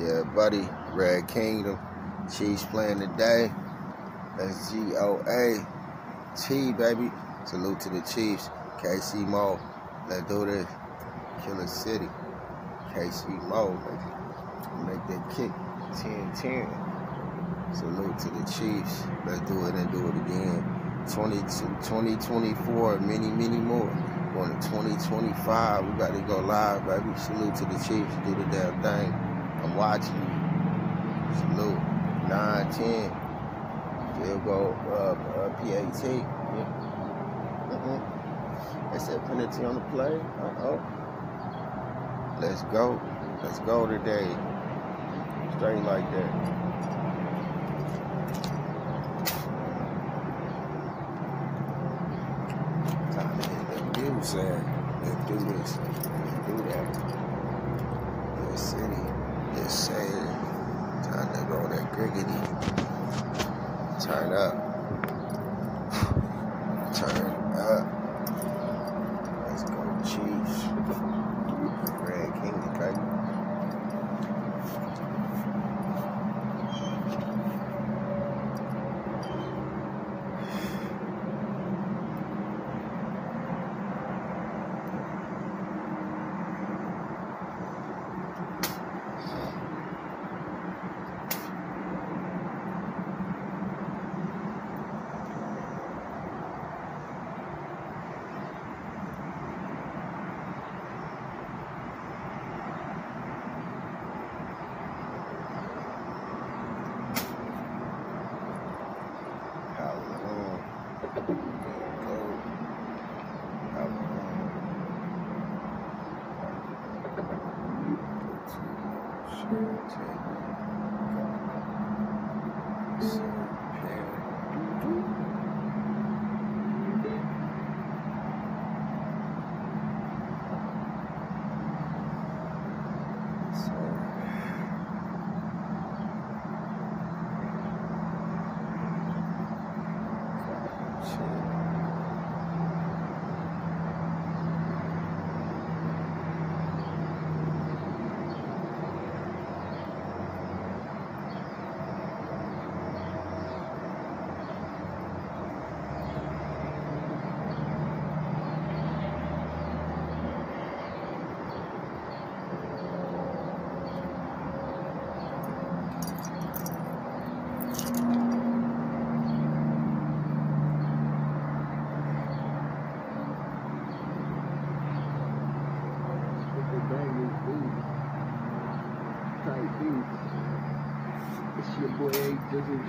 Yeah, buddy. Red Kingdom. Chiefs playing today. That's G O A T, baby. Salute to the Chiefs. KC Mo. Let's do this. Killer City. KC Mo, baby. Make that kick 10 10. Salute to the Chiefs. Let's do it and do it again. 2024, many, many more. Going to 2025. We got to go live, baby. Salute to the Chiefs. Do the damn thing. I'm watching you. Salute. 9 10. Field goal, uh, uh, PAT. Yeah. Mm-mm. They said penalty on the play. Uh oh. Let's go. Let's go today. Straight like that. Time to hit that music. Let's do this. Let's do that. This city. This city. Time to go that griggity. Turn up.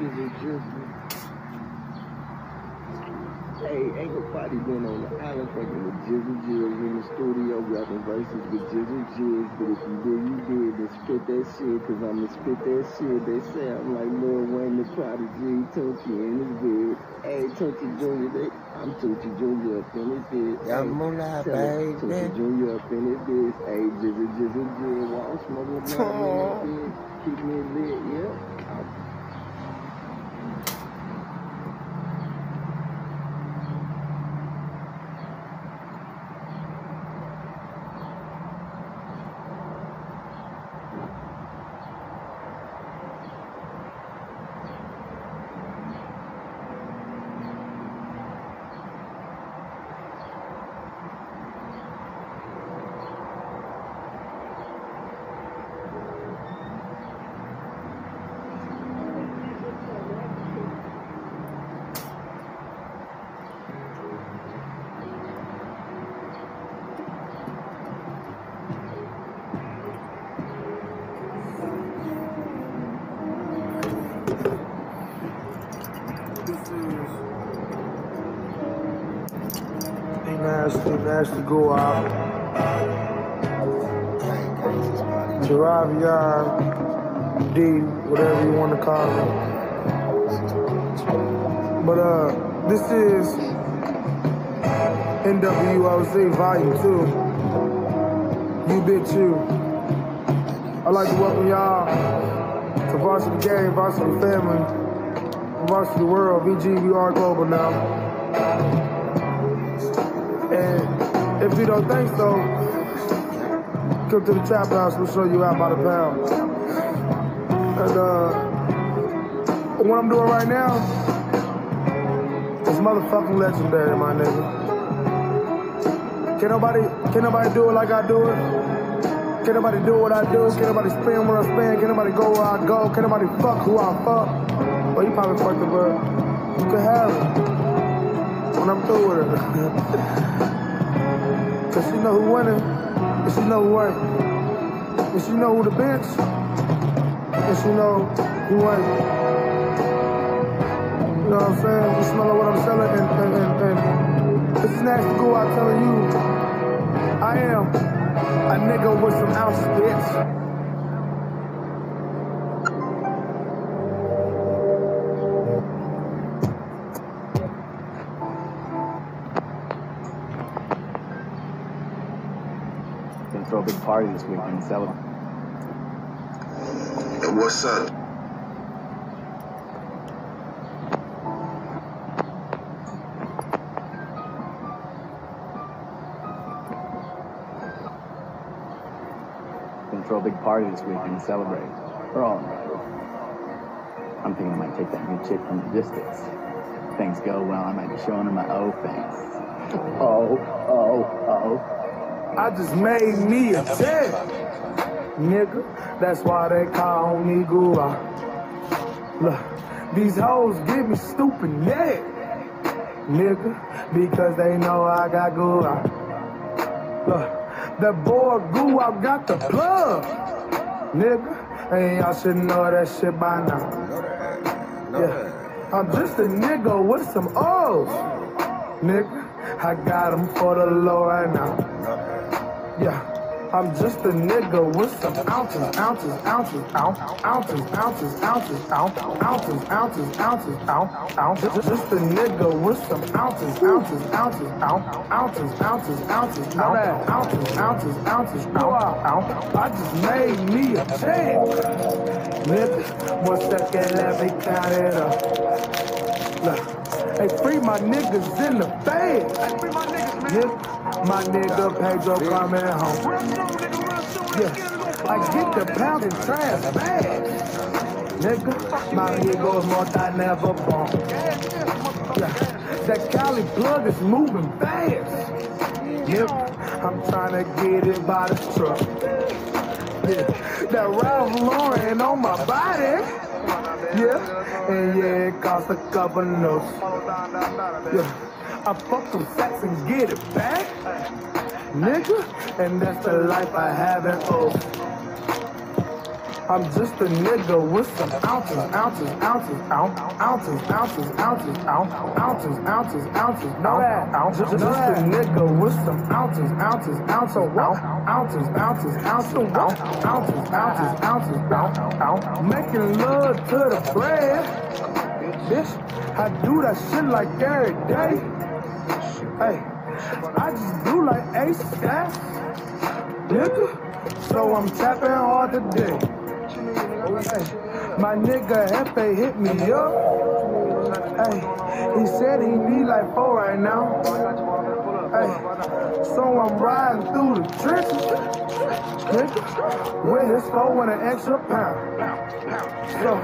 Jizzle Jizzle Jizzle. Hey, ain't nobody been on the island fucking with Jizzle Jizz in the studio rapping verses with Jizzle Jizz. But if you did, you did, then spit that shit, cause I'ma spit that shit. They say I'm like Lil Wayne the Prodigy, Tunechi in his bed. Hey, Tunechi Jr., they, I'm Tunechi Jr. up in his bed. Hey, Moolah, him, Tunechi. Jr. up in his bed. Hey, Jizzle Jizzle Jizz, while I'm smoking blunt in Aw. that. Keep me lit, yeah. Volume 2. You Big Chew. I'd like to welcome y'all to Varsity Gang, Varsity Family, Varsity World, VGVR Global now. And if you don't think so, come to the trap house. We'll show you out by the pound. And uh, what I'm doing right now is motherfucking legendary, my nigga. Can nobody, can nobody do it like I do it? Can nobody do what I do? Can nobody spin where I spin? Can nobody go where I go? Can nobody fuck who I fuck? Well, you probably fucked the bird. You can have it when I'm through with it. Cause she know who winning, and she know who ain't. And she know who the bitch, and she know who ain't. You know what I'm saying? You smell what I'm selling, and, and, and, and this is nasty go out telling you, I am a nigga with some ounces, bitch. Gonna throw a big party this weekend and celebrate. What's up? Throw a big party this weekend and celebrate. We're all invited. I'm thinking I might take that new chick from the distance. If things go well, I might be showing her my O face. Oh, oh, oh. I just made me a check, nigga. That's why they call me Gura. Look, these hoes give me stupid neck, nigga, because they know I got Gura. Look, the boy Gura got the plug, nigga, and y'all should know that shit by now. Know that. Know Yeah, I'm just a nigga with some O's, nigga. I got got 'em for the low right now. that. Know that. Yeah, I'm just a nigga with some ounces, ounces, ounces, ounce, ounces, ounces, ounces, ounce, ounces, ounces, ounces, ounce, ounces. Just a nigga with some ounces, ounces, ounces, ounce, ounces, ounces, ounces, ounce, ounces, ounces, ounces, ounce, ounce. I just made me a check, nigga. One second, let me count it up. Look. Hey, free my niggas in the bed. Hey, free my niggas, man. Yeah, my nigga Pedro coming home. Yeah, I get the pound and trash bag. Nigga, my niggas more than never born. Yeah, that Cali plug is moving fast. Yep, I'm trying to get it by the truck. Yeah, that Ralph Lauren on my body. Yeah, and yeah, it costs a couple notes. Yeah, I fuck some sex and get it back, nigga, and that's the life I have O. I'm just a nigga with some ounces, ounces, ounces, ounce, ounces, ounces, ounces, ounce, ounces, ounces, ounces, know that, ounce, just a nigga with some ounces, ounces, ounces, ounce, ounces, ounces, ounces, ounce, ounces, ounces, ounces, ounce, ounce, making love to the bread, bitch. I do that shit like every day. Hey, I just do like ASAP, nigga. So I'm tapping hard today. Hey, my nigga Hefe hit me up. Hey, he said he need like four right now. Hey, so I'm riding through the trenches. Nigga, with his four and an extra pound. So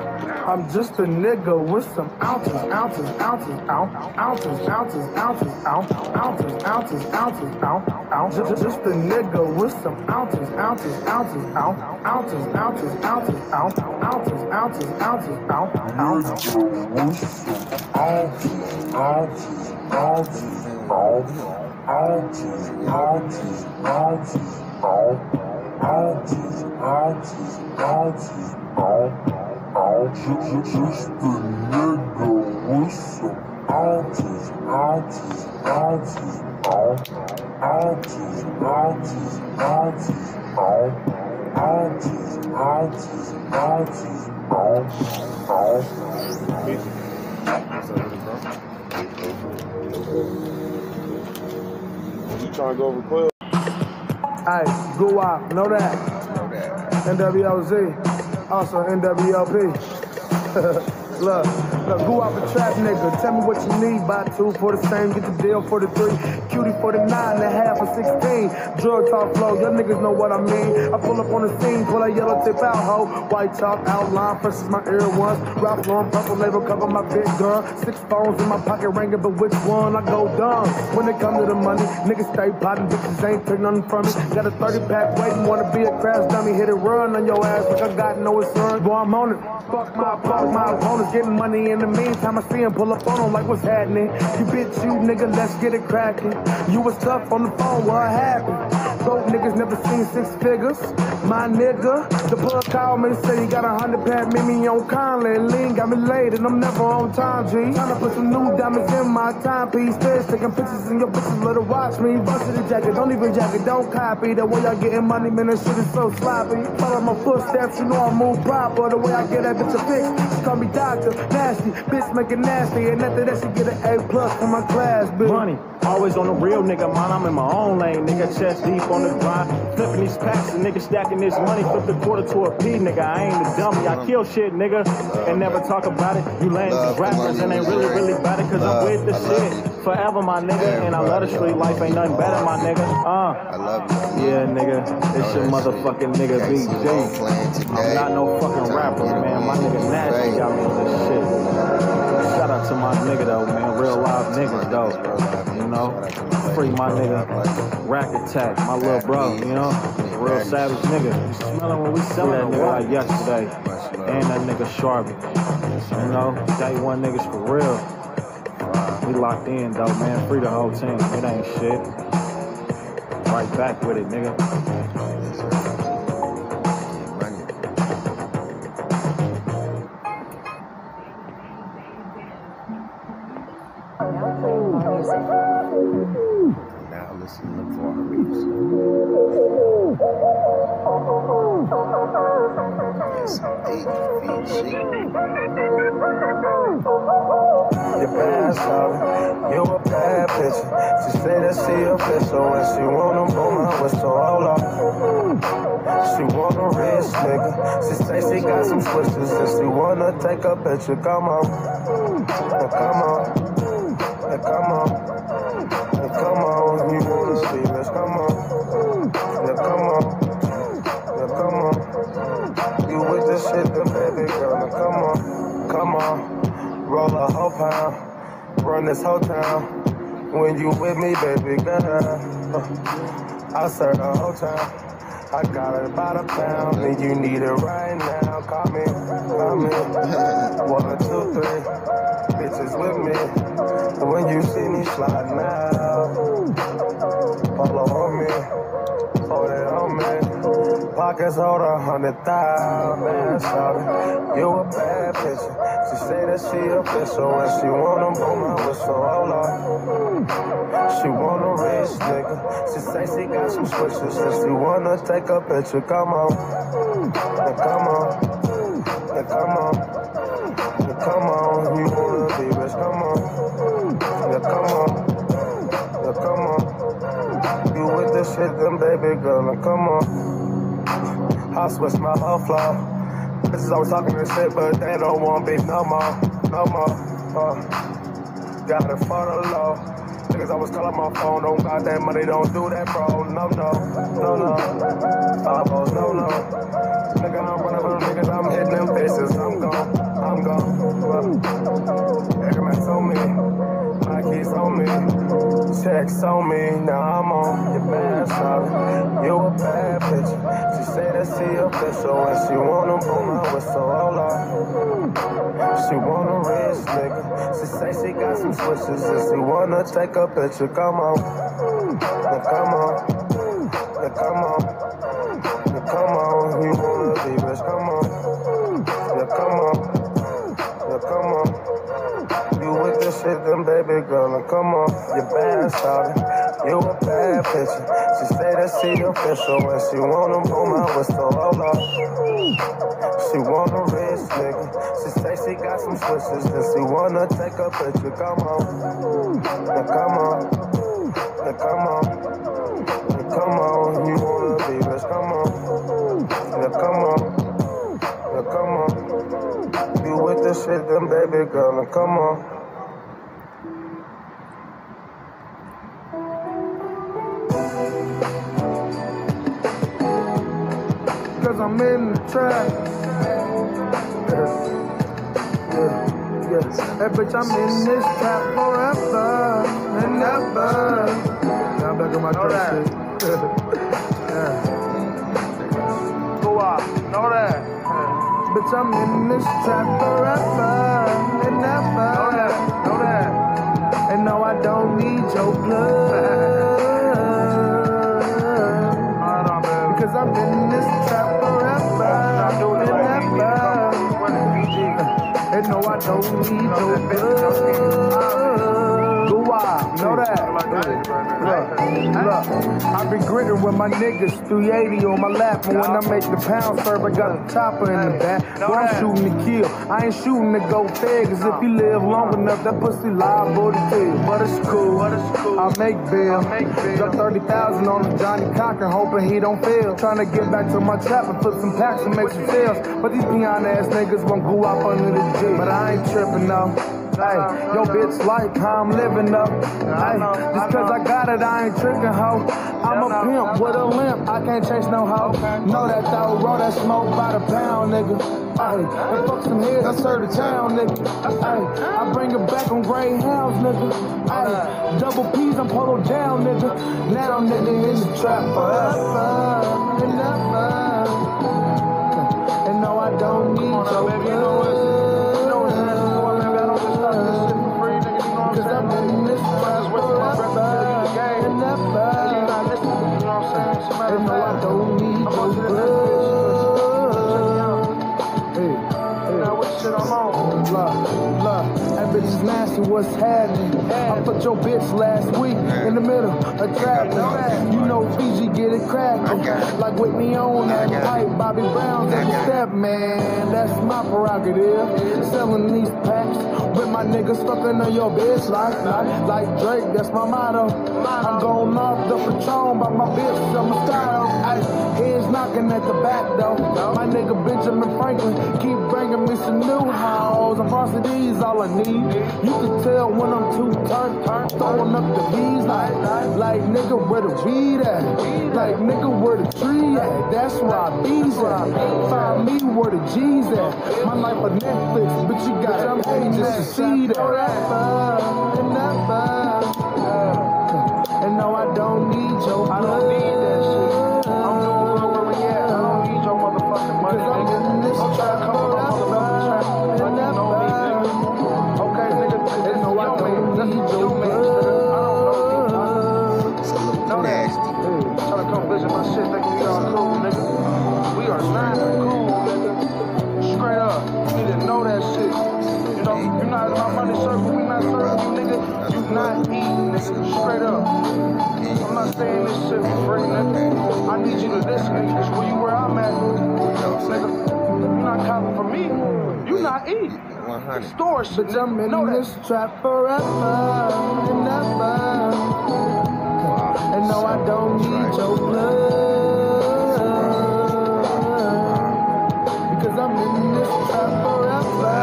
I'm just a nigga with some ounces, ounces, ounces, ounce, ounces, ounces, ounces, ounce, ounces, ounces, ounces, ounce, ounce. Just, a nigga with some ounces, ounces, ounces, ounce, ounces, ounces, ounces, ounce, ounces, ounces, ounces, ounce, ounce. Nigga with some ounces, ounces, ounces, ounce, ounces, ounces, ounces, ounce, ounces, ounces, ounces, ounce, ounce. You trying to go over Quill? Hey, go out, know that. Know that. NWLZ, also NWLP. Look, look, go out the trap, nigga. Tell me what you need. Buy two for the same, get the deal for the three. Cutie for the nine and a half or sixteen. Drug talk flow, your niggas know what I mean. I pull up on the scene, pull a yellow tip out, ho. White chalk outline, fresh as my ear ones. Ralph Lauren, purple label cover my big gun. Six phones in my pocket ringing, but which one I go dumb? When it come to the money, niggas stay potting, bitches ain't take nothing from me. Got a 30 pack waiting, wanna be a crash dummy, hit it run on your ass like I got no insurance. Boy, I'm on it. Fuck my, fuck my opponents, getting money in the meantime. I see him pull up on them like what's happening. You bitch, you nigga, let's get it cracking. You was tough on the phone, what happened? Broke niggas never seen six figures. My nigga, the plug called me, say he got a hundred pack Mimi on Conley. Lean got me late and I'm never on time, G. Tryna put some new diamonds in my timepiece. Fish taking pictures and your bitches her watch me. Busted the jacket, don't even jacket, don't copy. The way y'all getting money, man, that shit is so sloppy. Follow my footsteps, you know I move proper. The way I get that bitch a fix, call me doctor. Nasty, bitch make it nasty. And after that, she get an A plus for my class, bitch. Money, always on the real nigga, man. I'm in my own lane, nigga. Chest deep on the grind. Flipping these packs, and nigga stacking this money. Flip the quarter to a P, nigga. I ain't a dummy. I kill shit, nigga, and never talk about it. You lame Love, rappers, and ain't really, really about it, cause I'm with the I love shit. Forever, my nigga, and I love the street life. Ain't nothing better, my nigga. Uh. I love you. Yeah, nigga. It's your motherfucking nigga BJ. Mo playing today. I'm not no fucking rapper, man. My nigga Nasty got me on this shit. Shout out to my nigga though, man. Real live niggas though. You know? Free my nigga. Rack Attack, my little bro, you know? Real savage nigga. You smelling when we selling that nigga like yesterday. And that nigga Sharpie. You know? Day one niggas for real. We locked in though, man. Free the whole team. It ain't shit. Right back with it, nigga. Now listen to Varys. Yes, indeed. Feed sheep. You bad, shawty. You a bad bitch. She say that she official and she wanna blow my whistle. Hold up. She want a rich nigga. She say she got some switches and she wanna take a picture. Come on. Come on. Yeah, come on. Yeah, come on. You Run this whole town. When you with me, baby girl. I serve the whole town. I got it about a pound, and you need it right now. Call me, call me. One, two, three. Bitches with me. When you see me sliding out, follow on me. Pockets hold a hundred thousand. Shawty, you a bad bitch. She say that she official and she wanna blow my whistle. Hold on. She want a rich nigga. She say she got some switches and she wanna take a picture. Come on. Yeah, come on. Yeah, come on. Yeah, come on. You wanna be rich. Come on. Yeah, come on. Yeah, come on. You with this shit, then baby girl. Now come on. I switch my whole flow. Bitches always talking this shit, but they don't want beef no more. No more. Uh, got it for the low. Niggas always call up my phone, don't got that money, don't do that, bro. No, no, no, no. O's, no, no. Nigga, I'm running with them niggas, I'm hitting them faces. I'm gone, I'm gone. Uh, Nike's on me, checks on me. Now I'm on your bad side. You a bad bitch. She say that she official and she wanna blow my whistle. Hold on. She want a rich nigga. She say she got some switches and she wanna take a picture. Come on. Yeah, come on. Yeah, come on. Yeah, come on. You shit, then baby girl, now come on. You bad, shawty. You a bad bitch. She say that she official and she wanna blow my whistle. Hold up. She want a rich nigga. She say she got some switches and she wanna take a picture. Come on. Yeah, come on. Yeah, come on. Yeah, come on. You wanna be rich. Come on. Yeah, come on. Yeah, come on. You with this shit, then baby girl, now come on. I'm in the trap. Yeah. Yeah. Yeah. Hey, bitch, I'm in this trap forever and ever. Now I'm back in my trap yeah. Go out. Uh, know that. Bitch, I'm in this trap forever and ever. Know that. Know that. And no, I don't need your blood. No, I don't need your blood. Go wild, know that. Look, look, I be gritting with my niggas, 380 on my lap. And when I make the pound serve, I got the topper in the back. But I'm shooting to kill. I ain't shooting to go fed, cause if you live long enough, that pussy liable to kill. But it's cool, But it's cool. I make bail. Got 30,000 on the Johnny Cocker, hoping he don't fail. Trying to get back to my trap and put some packs and make some sales. But these peon ass niggas won't go up under the G. But I ain't tripping though. Hey, yo bitch like how I'm living though. Hey, just cause I got it, I ain't tricking hoe. I'm a pimp with a limp, I can't chase no hoe. Know that though, roll that smoke by the pound, nigga. Hey, and fuck some heads, I serve the town, nigga. Hey, I bring it back on Greyhounds, nigga. Hey, double P's, I'm polo down, nigga. Now, nigga, in the trap forever and ever. And no, I don't need Come on now, your baby. What's happening? I put your bitch last week in the middle of traffic. You know Fiji get it cracking. Like with me on that pipe, Bobby Brown's at the step, man. That's my prerogative. Selling these packs my niggas fucking on your bitch like, like, like Drake, that's my motto. I'm going off the Patron by my bitch, I'm a style. Ay, Heads knocking at the back though. My nigga Benjamin Franklin keep bringing me some new hoes. And varsity's all I need. You can tell when I'm too turned, turned, throwing up the bees like, like nigga where the weed at? Like nigga where the tree at? That's where I bees at. Find me where the G's at. My life a Netflix, but you got pages to see that. You not eating. 100. Store shit, Bitch, I'm in Know that. trap forever and ever. And no, I don't need your blood. Because I'm in this trap forever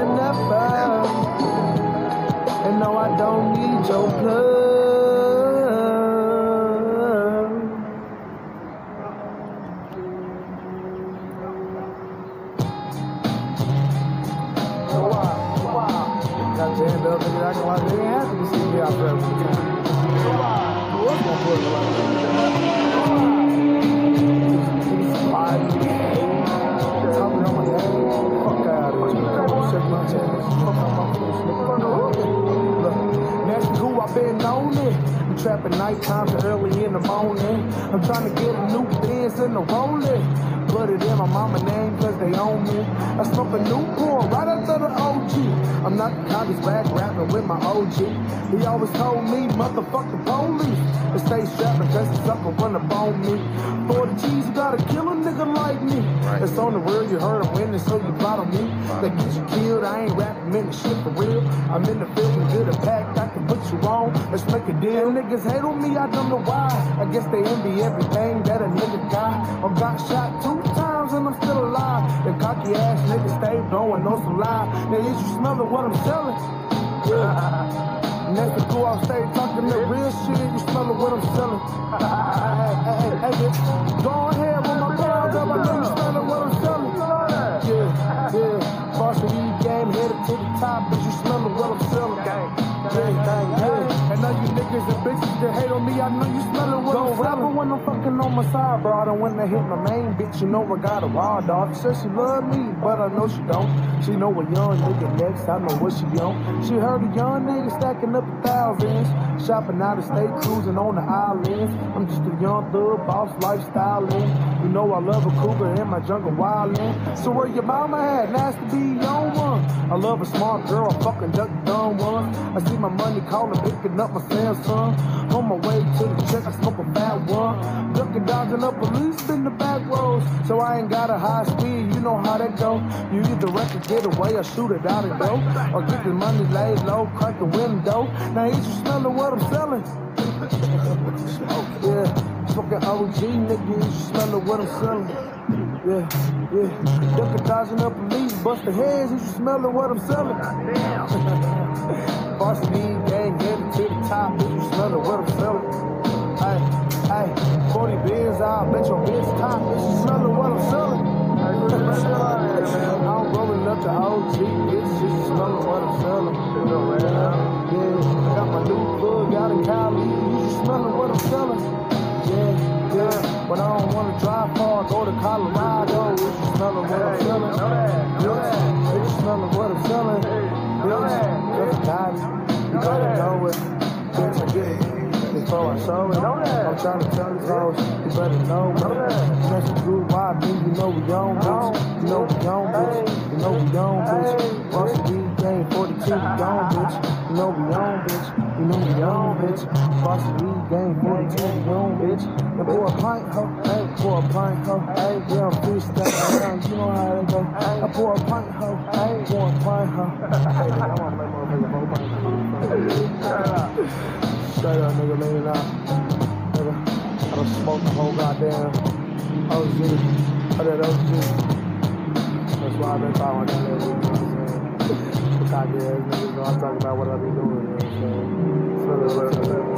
and ever. And no, I don't need your blood. On the real, you heard I'm winning, so you plot on me. They get you killed, I ain't rapping in the shit for real. I'm in the field and get a pack, I can put you on. Let's make a deal. Niggas hate on me, I don't know why. I guess they envy everything that a nigga got. I got shot two times and I'm still alive. The cocky ass niggas stay blowing no some lie. Now is you smelling what I'm selling? Yeah. Next to go off stage talking that real shit, you smelling what I'm selling. hey, hey, hey, hey. Go ahead with my pounds up, I know you top, niggas and bitches that hate on me, I know you smelling what I'm selling. when I'm fucking on my side, bro. I don't wanna hit my main bitch. You know I got a wild dog. She said she love me, but I know she don't. She know a young nigga next. I know what she on. She heard a young nigga stacking up a thousands, shopping out of state, cruising on the islands. I'm just a young thug, boss lifestyling. You know I love a cougar in my jungle wildin'. So where your mama at? To be your one. I love a smart girl, I fucking duck dumb one. I see my money calling, picking up my Samsung. On my way to the check, I smoke a bad one. Ducking, dodging up police in the back roads. So I ain't got a high speed, you know how that go. You either wreck or get away or shoot it out and go. Or get the money laid low, crack the window. Now ain't you smelling what I'm selling? yeah, smoking OG nigga, you smelling what I'm selling. Yeah, yeah. Ducking, dodging up police, busting heads, you smelling what I'm selling. Varsity gang headed to the top, bitch, smelling what I'm selling. Hey, hey, 40 bins, I'll bet your bitch top, bitch, you smelling what I'm selling. I'm rolling up the OG, bitch, you smelling what I'm selling. Yeah, got my new plug out in Cali, you just smelling what I'm selling. Yeah, yeah, but I don't wanna drive far, go to Colorado, you just smelling what I'm selling. Yeah, you just smelling what I'm selling. Bitch, just got it, you better know it. Bitch, I get it. Before I show it, I'm trying to tell these hoes, you better know it. Next to group wide, then you know we on, bitch. You know we on, bitch. You know we on, bitch. Once a week, game 42, we on, bitch. You know we on, bitch. You know we on, bitch. Boss a week, game 42, we on, bitch. And pour a pint, ho, hey, pour a pint, ho, hey, yeah, I'm freestyling you know how they go. I pour a pint, ho, hey, pour a pint, ho. Hey, I'm gonna make a pint. Straight up, nigga, it out. Nigga, I done smoked the whole goddamn OG. Oh, that OG. That's why I've been about that you know what I'm saying? Niggas, I'm talking about what I be doing, you know what I'm saying?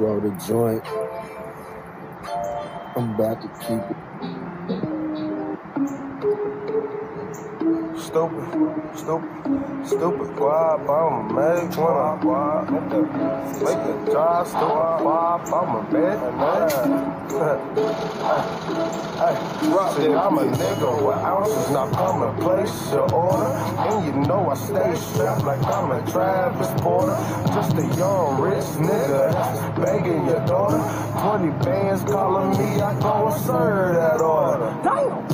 I the joint. I'm about to keep it. Stupid, stupid, stupid guap. I'ma make one guap. Make the job stupid guap. I'm a See, I'm a nigga with ounces, not come and place your order. And you know I stay strapped like I'm a Travis Porter. Just a young rich nigga begging your daughter. 20 bands calling me, I go and serve that order. Damn!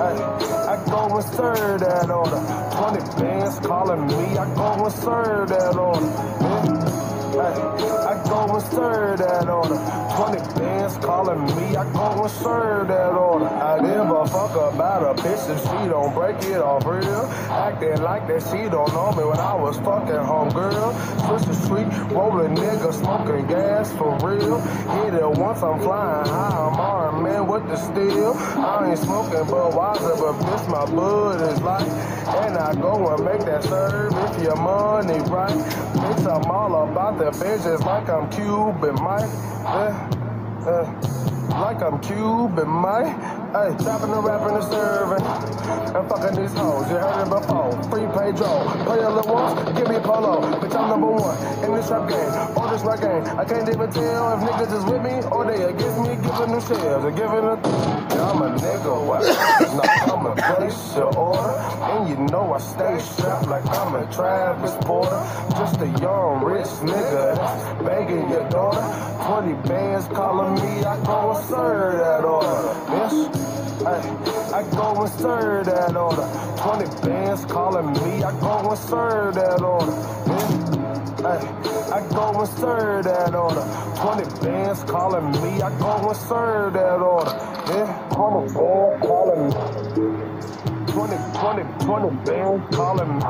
I go and serve that order. 20 bands calling me, I go and serve that order. I go and serve that order. 20 bands calling me, I go and serve that order. I give a fuck about a bitch if she don't break it off real. Acting like that she don't know me when I was fucking home girl. Switch the street, rolling nigga, smoking gas for real. Hit it once, I'm flying high, I'm armed man with the steel. I ain't smoking Budweiser, but bitch, my bud is light. And I go and make that serve if your money right. Bitch, I'm all about the bitches like I'm Cuban Mike. Yeah, yeah. Like I'm Cuban Mike. Hey, chopping and rapping and serving. And fucking these hoes, you heard it before. Free Joe. Play a little once, give me a polo. Bitch, I'm number one in this rap game. Or this rap game. I can't even tell if niggas is with me or they against me. Giving them shares or giving a. Yeah, I'm a nigga. What? Now I'm a place your order. And you know I stay strapped like I'm a Travis Porter. Just a young rich nigga begging your daughter. 20 bands calling me, I go and serve that order. Bitch. I go and serve that order. 20 bands calling me, I go and serve that order. Ay, I go and serve that order. 20 bands calling me, I go and serve that order. Yeah, 20 bands calling me. 20, 20, 20 bands calling me.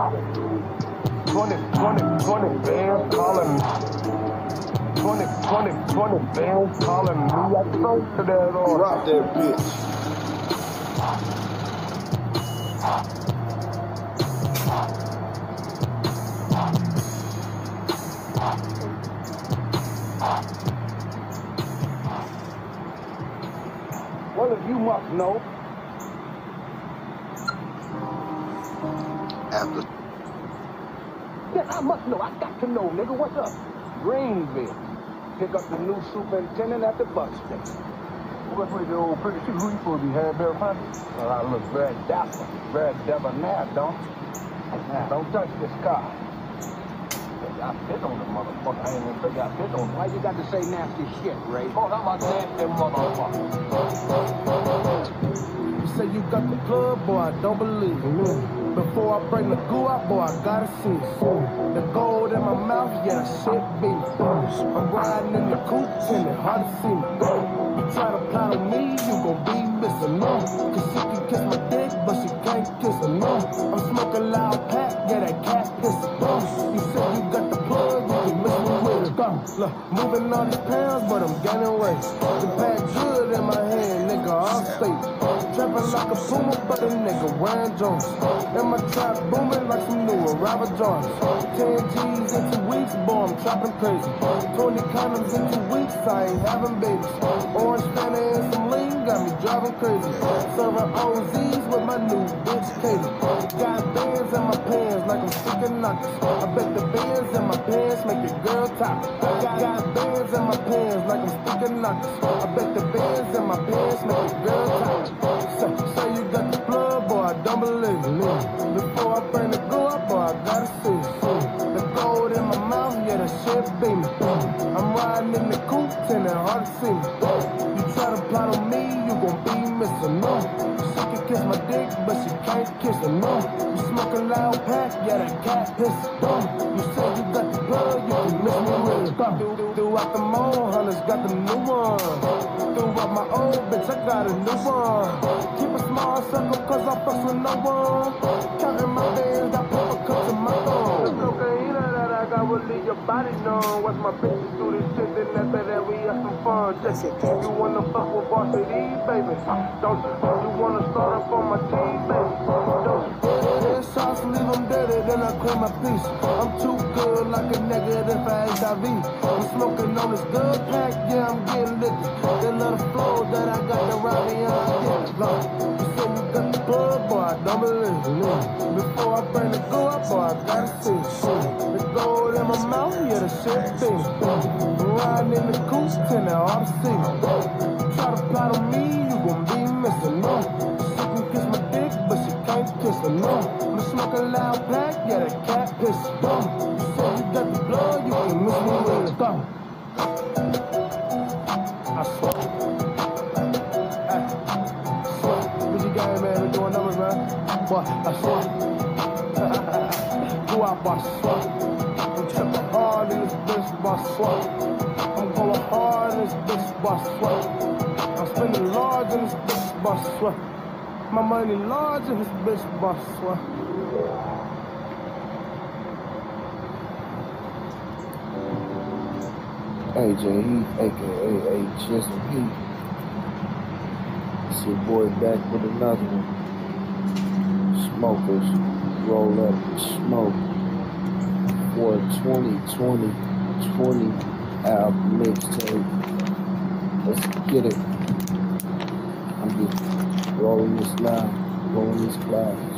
20, 20, 20 bands calling me. 20, 20, 20 bands calling me. I go to that order. Drop that bitch. Well, if you must know, After then I must know. I got to know, nigga. What's up? Greenville. Pick up the new superintendent at the bus station. What's with the old pretty shit? Who you supposed to be, Harry Bear Hunter? Well, I look very dapper, very debonair, don't you? Now, don't touch this car. I spit on the motherfucker. I ain't figure I spit on him. Why you got to say nasty shit, Ray? Oh, I'm a nasty motherfucker. You say you got the plug, boy, I don't believe it. Before I bring the goo out, boy, I gotta see. The gold in my mouth, yeah, that shit be. I'm riding in the coupe, and it hard to see. You try to plot on me, you gon' be missing no. Cause she can kiss my dick, but she can't kiss no. I'm smoking loud pack, yeah, that cat piss. You said you got the plug, you can miss me with it. Look, moving all these pounds, but I'm gaining weight. The pack good in my hand, nigga, all state. Trapping like a puma, but a nigga wearing Jones. And my trap booming like some new Robert Jones. 10 G's in two weeks, boy, I'm trapping crazy. 20 condoms in two weeks, I ain't having babies. Orange Fanta and some lean got me driving crazy. Serving OZs with my new bitch Katie. Got bands in my pants like I'm sticking knockers. I bet the bands in my pants make the girl top. Got, got bands in my pants like I'm sticking knockers. I bet the bands in my pants make the girl top. Say, you got the blood, boy, I don't believe it. Before I bring the go up, boy, I gotta see. The gold in my mouth, yeah, that shit beaming. I'm riding in the coupe, and hard to see. You try to plot on me, you gon' be missing, no. She can kiss my dick, but she can't kiss it, no. You smoking loud pack, yeah, that cat piss. You say you got the blood, you can with it. Through- Throughout the mall, hunters got the new one. Throughout my old bitch, I got a new one. Keep a small circle, cause I fucks with no one. Counting my bands, I put a cut to my thumb. The cocaine that I got will leave your body numb. Watch my bitches do this shit, then after that we have some fun. Check it. You wanna fuck with varsity, baby? Don't you? You wanna start up on my team, baby? Don't you? Ten shots, leave them dead, then I clean my piece. I'm too good, like a negative HIV. I'm smoking on this good pack, yeah, I'm getting lit. Love the flow that I got ride me. Yeah, look, you say you got the blood, boy, I don't believe it. Before I bring the go boy, I gotta see it. The gold in my mouth, yeah, the shit thing. Riding in the coupe, ten all to see. Try to plot on me, you gon' be missing, no. She can kiss my dick, but she can't kiss her, no. I'm smoking loud black, yeah, that cat piss. You say you got the blood, you can miss me with it, go. I swear. Ay, swear. Bitch, game, man, we doing numbers, man. Boy, I swear. Boy, I swear. I'm tripping hard in this bitch, boy, I swear. I'm going hard in this bitch, boy, I swear. I'm spending large in this bitch, boy, I swear. My money large in this bitch, boy, I swear. AJ Heath, aka A Jizzle Heath. It's your boy back with another one. Smokers, roll up smoke for a 2020 20 album mixtape. Let's get it. I'm just rolling this loud, rolling this clouds.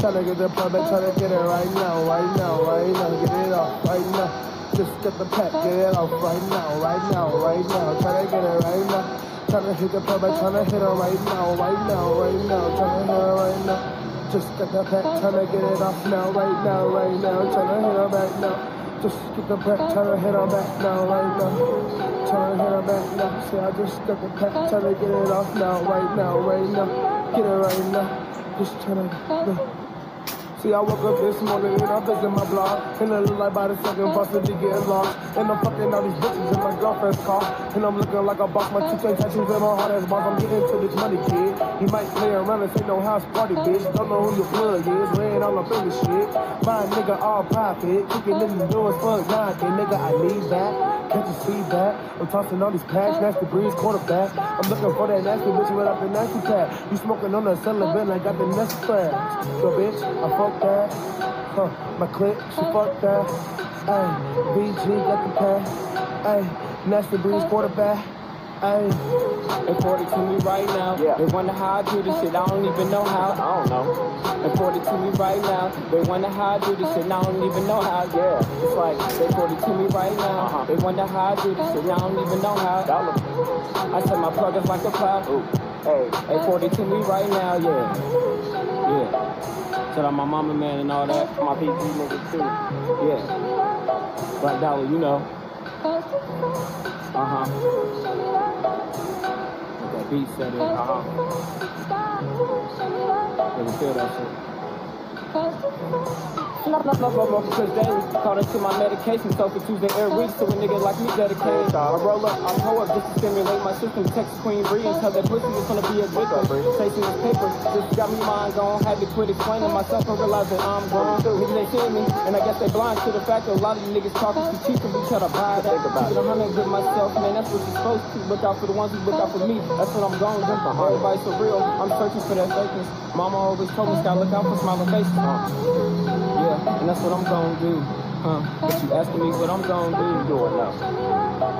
trying to get it right now. Trying to get it right now. The it right now, right now, right. Get it right the it right right right it off right now. Just get the pack, get it off right now, right now, right now. Tryna get it right now. Tryna hit the plug back, tryna hit her right now, right now, right now. Tryna hit her right now. Just get the pack, tryna get it off now, right now, right now. Tryna hit her back now. Just get the pack, tryna hit her back now, right now. Tryna hit her back now. Say I just got the pack, tryna get it off now, right now, right now. Get it right now. Just tryna. Go. See, I woke up this morning and I'm visiting my blog. And it look like by the second bus that getting lost. And I'm fucking all these bitches in my girlfriend's car. And I'm looking like a boss. My two chain tattoos and my heart ass boss. I'm getting to this money, kid. You might play around and say no house party, bitch. Don't know who your plug is. Ran all up in shit. My nigga all profit. Kicking in the doors, fuck knocking. Nigga, I need that. Can't you see that? I'm tossing all these packs, nasty breeze, quarterback. I'm looking for that nasty bitch without the nasty tag. You smoking on the celibate, I got the flags. So bitch, I fuck that. Huh, my clip, she fuck that. Ay, BG got the pack. Ay, nasty breeze, quarterback. Ay, They 40 to me right now. Yeah. They wonder how I do this shit. I don't even know how. I don't know. They 40 to me right now. They wonder how I do this shit. and I don't even know how. Yeah. It's like they 40 to me right now. Uh-huh. They wonder how I do this shit. and I don't even know how. Dollar. I said my plug is like a cloud. Ooh. Hey. They 40 to me right now. Yeah. Yeah. Shout out my mama man and all that. My PG niggas too. Yeah. Black Dollar, you know. Uh huh. That beat set in. Uh huh. Let me feel that shit. Because they caught into my medication, so for Tuesday every week, so a nigga like me dedicated. I roll up, I pull up just to stimulate my system, text Queen Bree and tell that pussy it's gonna be a victim. Chasing this paper, just got me mind gone, had to quit explaining myself and realize that I'm grown. Niggas they see me, and I guess they blind to the fact that a lot of you niggas talking too cheap and we try to buy that. Keep it a hundred with myself, man, that's what you're supposed to. Look out for the ones who look out for me, that's what I'm going to do. Everybody's for real, I'm searching for that fakeness. Mama always told me, gotta look out for smiling faces. And that's what I'm gonna do. Huh? But you asking me what I'm gonna do? You doing now?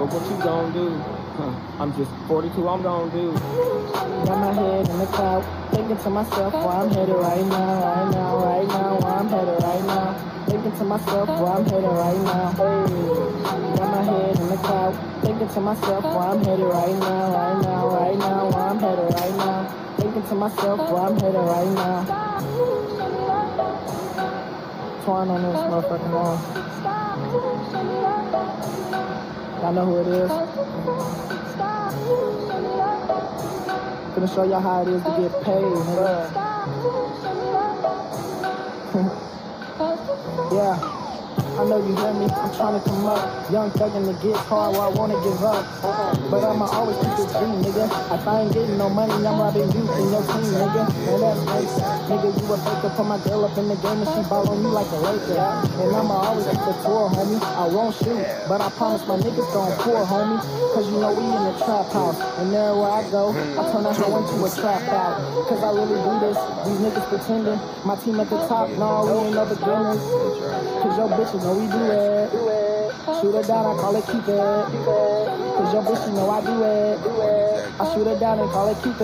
But what you gonna do? Huh? I'm just 42, I'm gonna do. Got my head in the cloud, thinking to myself where I'm headed right now, right now, right now, where I'm headed right now. Thinking to myself where I'm headed right now. Hey, got my head in the cloud, thinking to myself where I'm headed right now, right now, right now, where I'm headed right now. Thinking to myself where I'm headed right now. Twine on this motherfucking wall. Y'all know who it is. Gonna show y'all how it is to get paid, nigga. yeah. I know you hear me, I'm trying to come up. Young thuggin' to get hard where I wanna give up. But I'ma always keep this dream, nigga. If I ain't getting no money, I'm robbing you and your team, nigga. And that's nice. Nigga, you a faker, put my girl up in the game and she ball on you like a Laker. And I'ma always keep the tour, homie. I won't shoot, but I promise my niggas gon' pour, homie. Cause you know we in the trap house. And there where I go, I turn that hoe into a trap out. Cause I really do this. These niggas pretending. My team at the top, no, we ain't no beginners. Cause your bitches know we do it. Shoot her down, I call it keep it. Cause your bitch, you know I do it. I shoot her down and call it keep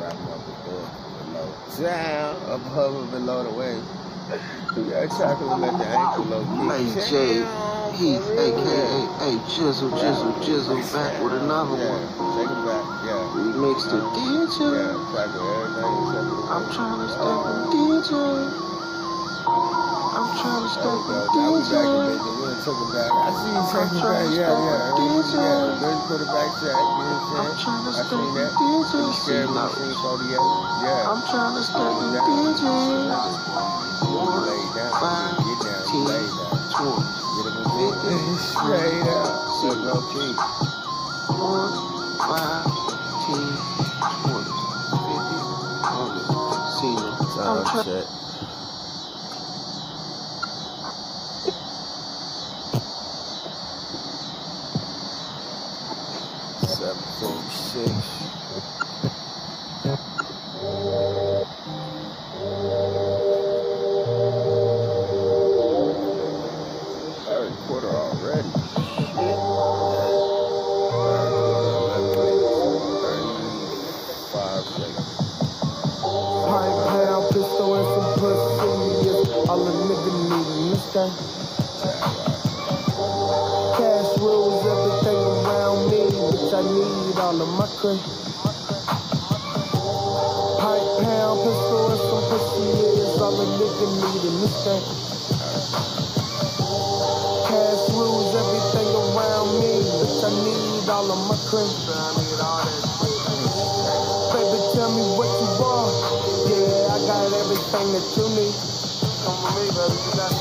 wrap him up above and below the waist. You gotta tackle him at the ankle low Hey, kick. Jay, Sam, Heath, aka Jizzle, Jizzle, Jizzle, back with another yeah. one. Take it back, yeah. Remix the DJ. Yeah, tackle everything except for the I'm trying to stack them DJ. I'm trying to them Now we back in DJ. business. We done took it back. I see you taking it back. Yeah, yeah. stop Yeah, DJ. yeah. Good quarterback sack. You know what I'm I'm trying to saying? Seen them that. You scared me. See, Seen 48. Yeah. I'm trying to Down. DJ. You lay down. Five, Get down. Ten, lay down. twenty. Get him a bit. Straight up. So low key. One, five, ten, twenty, fifty, hundred. See. I'm Time check. Cream. Pipe, pound, pistol, and some pussy. It's all a nigga need in this game. Cash rules everything around me, bitch. I need all of my cream. Baby, tell me what you want. Yeah, I got everything that you need. Come with me, baby. You got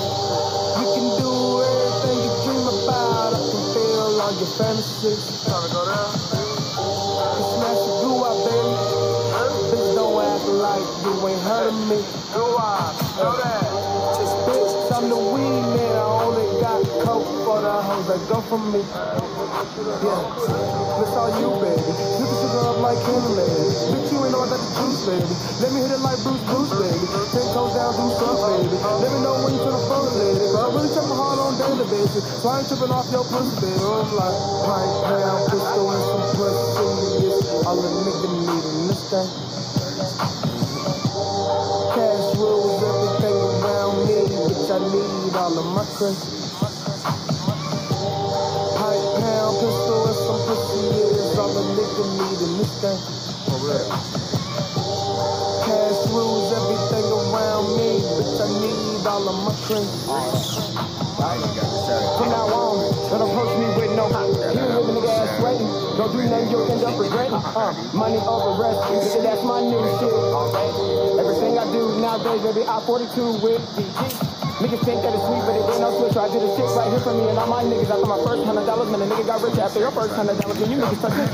You can do everything you dream about. I can feel all your fantasies. You ain't heard of me. Do I? Know that. Just bitch, I'm the weed man. I only got coke for the hoes that go for me. Yeah, that's all you, baby. You can sugar up like Kim, baby. Bitch, you ain't know about the juice, baby. Let me hit it like Bruce Bruce, baby. Ten toes down, do stuff, baby. Let me know when you tryna phone, lady. But I really check my heart on daily basis. So I ain't tripping off your pussy, baby. Oh, I'm like, pint, pound, pistol, and some pussy. All a nigga need in this thing. Need all of my cream. Pipe, pound, pistol, and some pussy is all a nigga need in this thing. For real. Cash rules everything around me, bitch. I need all of my cream. From now on, don't approach me with no You hear the nigga ass sweating. Don't do nothing you'll end up regretting. Uh, money over rest, nigga, that's my new shit. Everything I do nowadays, baby, I 42 with DG. Niggas think that it's sweet, but it ain't no switch. I did a shit right here for me and all my niggas. After my first hundred dollars, man, the nigga got rich after your first hundred dollars, and you niggas touch it.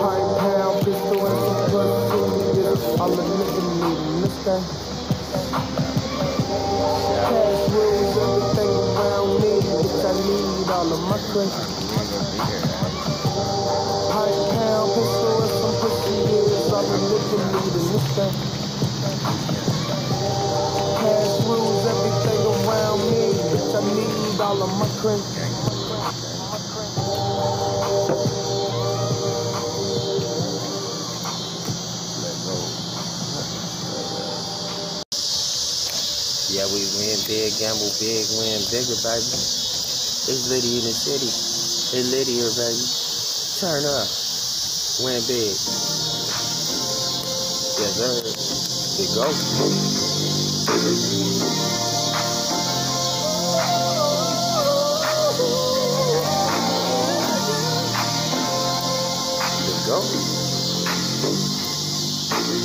Pint, pound, pistol, and some pussy. Yeah, all the niggas need thing. Cash rules everything around me, bitch. I need all of my cream. Pipe, pound, pistol, and some pussy. All the niggas need in My cream. Yeah, we win big, gamble big, win bigger, baby. It's Liddy in the city. It's Liddy here, baby. Turn up. Win big. Yes, sir. It go.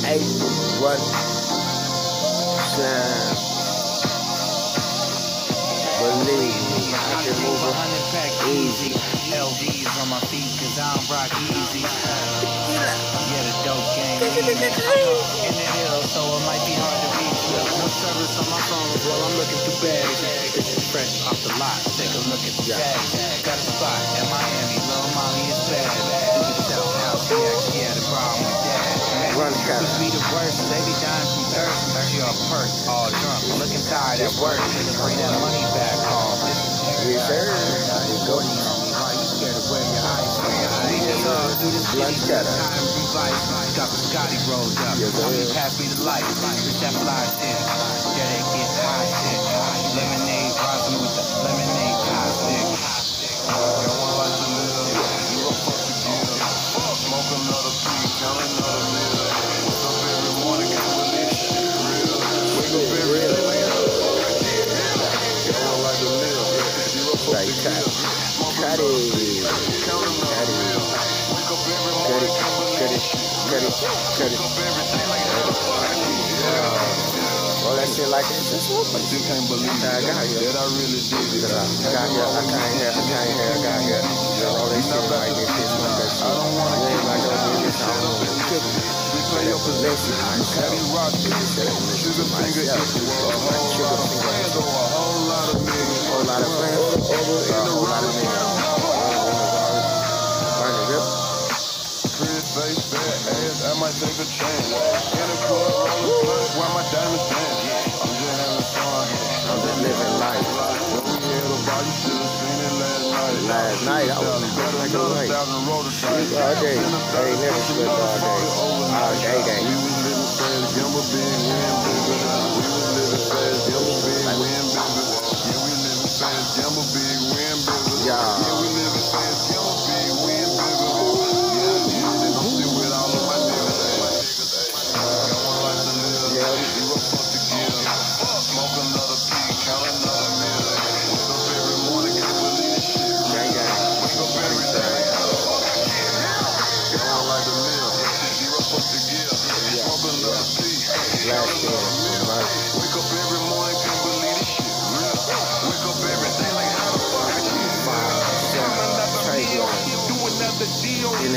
Eight, one, shine. Believe me, I can move it easy. LVs on my feet cause I don't rock easy. Yeah, the dope game. In the hill, so it might be hard to reach. No service on my phone while I'm looking through bags. This is fresh off the lot. Take a look at the tags. Got a spot in Miami. Run Could be the worst. They be dying from thirst. She a perk, all drunk, looking tired at work. Bring that money back home. Yes, sir. It go. Why you scared of wearing your eyes? We just do this Blood bitty scatter. time and revive. Got the Scotty rolled up. Yes, sir. Pass me the light. Bitch, that fly shit. Yeah, they get Like cut. Cut it. Cut it. Cut it. Cut it. Cut it. Cut it. Well, that shit like it's just I still can't believe I got here. that I really did it. I got here. I came here. I came here. I got here. You know, they shit like this. This one, that. I don't You ain't keep like going business. I don't know what you cooking. Replay your possession. Heavy rock Sugar finger equal a whole lot of friends or a whole lot of niggas lot of a whole lot of. I might take a chance. In a club, roll a blunt, while my diamonds dance. I'm just having fun. I'm just living life. When we a bar, should have seen it last night. Last night, I was better like a light. All day. Never all day. All day. We was living fast, being bigger. We was living fast, being bigger. Yeah.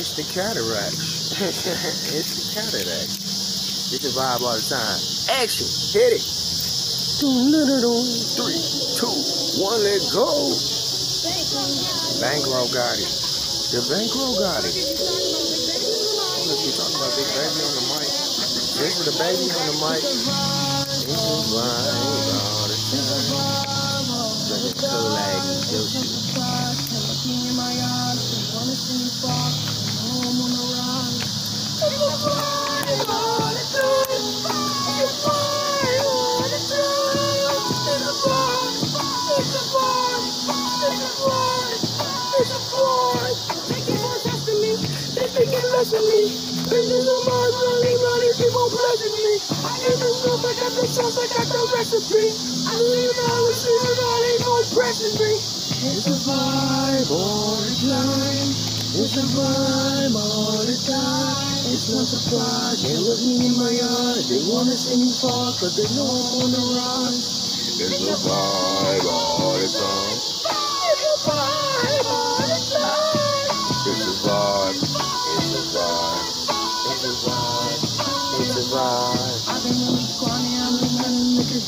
It's the cataract. it's the cataract. It's the vibe all the time. Action. Hit it. Three, two, one, let go. Bankroll got it. The bankroll got it. Look, you talking about Big Baby on the mic. This is the baby on the mic. This is vibe all the time. Drinking Kool-Aid It's a vibe all the time. It's a vibe all the time. It's no surprise. They look me in my eyes. They wanna see me fall cause they know I'm on the rise. It's a vibe all the time.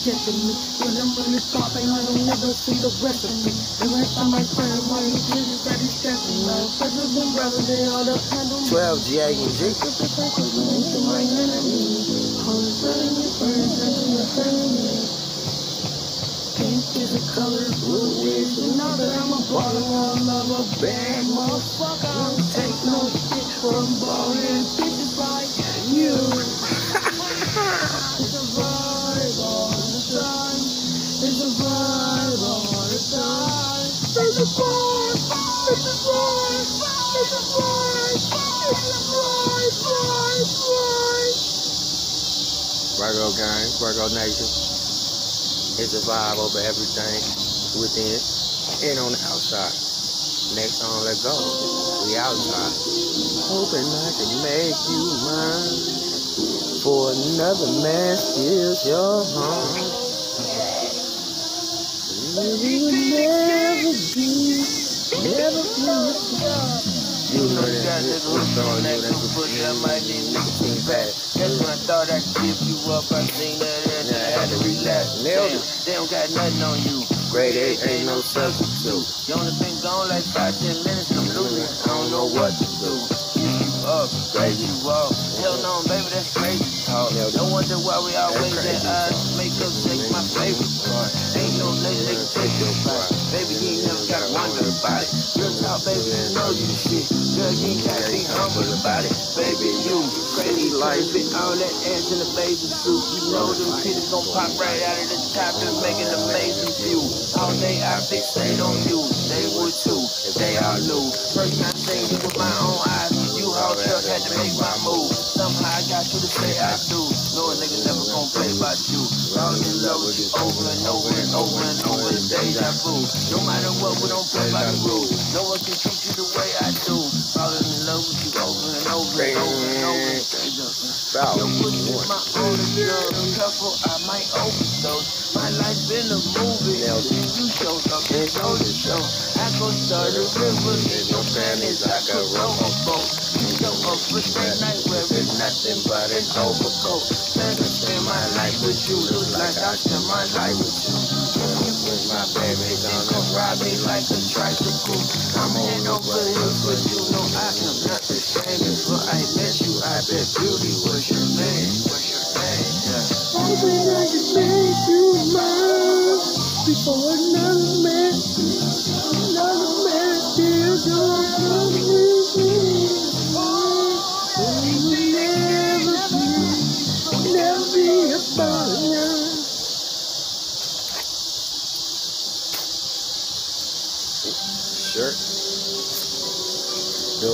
To me. When I'm really I don't never see the rest of me. Every time I pray, why you did it, that is stressing me. Brothers and brothers, they all depend on me. 12 G A and G. my enemy. Always letting me burn into your family. Pink is the color of blue is. Now that I'm a baller, I love a bad motherfucker. I don't take no shit from ballin' bitches like you. Virgo gang, Virgo Nation. It's a vibe over everything within and on the outside. Next song, let go. We outside. Hoping I can make you mine. For another man steals your heart. We will never be, never be. You know that this was song, you know that's nicotine fast. That's when I thought I could give you up. I seen that and I had to relax. Damn, they don't got nothing on you. Grade eight ain't no substitute. You only been gone like five, ten minutes I'm losing. I don't know what to do. Give you up, break you off. Hell no, baby, that's crazy talk. No wonder why we always at odds. Makeup sex my favorite part. Ain't no nigga that can take your part. Baby, you ain't never gotta wonder about it. Talk, baby, you know you shit. Girl, you can't be humble about it. Baby, you crazy life. Fit all that ass in a bathing suit. You know them titties gon' pop right out of the top and make an amazing view. All day I fixate on you. They would too, if they all knew. First time seen you with my own eyes. Truck had to make my move. Somehow I got you to say I do. No a nigga never gon' play about you. Falling in love with you over and over and over and over. It's deja vu. No matter what, we don't play by the rules. No one can treat you the way I do. Falling in love with you over and over and over and over. It's deja vu. Your pussy is my only drug. Careful, I might overdose. My life been a movie. And you showed up and told the show. I go start a river. In your panties, I row a boat. Up for that night wearing nothing but an overcoat. Plan to spend my life with you. Look like I spend my life with you. With my baby, come ride me like a tricycle. I'm head over heels for you. No, I am not the same. Before I met you, I bet beauty was your name. Was your name, yeah. Hoping I can make you mine before another man, another man steals your love.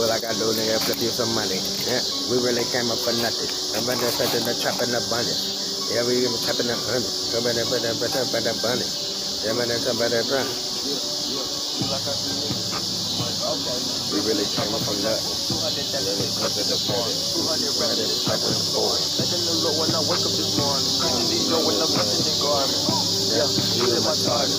Like I do, nigga. Flip you some money. Yeah, we really came up for nothing. In the set in the trap in the bunny. Yeah, we even tapping the honey. Come in there, but the but the bunny. Yeah, about that run. We really came up from nothing. Yeah, they come to the. Yeah, they trap in the. Letting them know when I wake up this morning. When I'm touching the garment. Yeah, you in my target.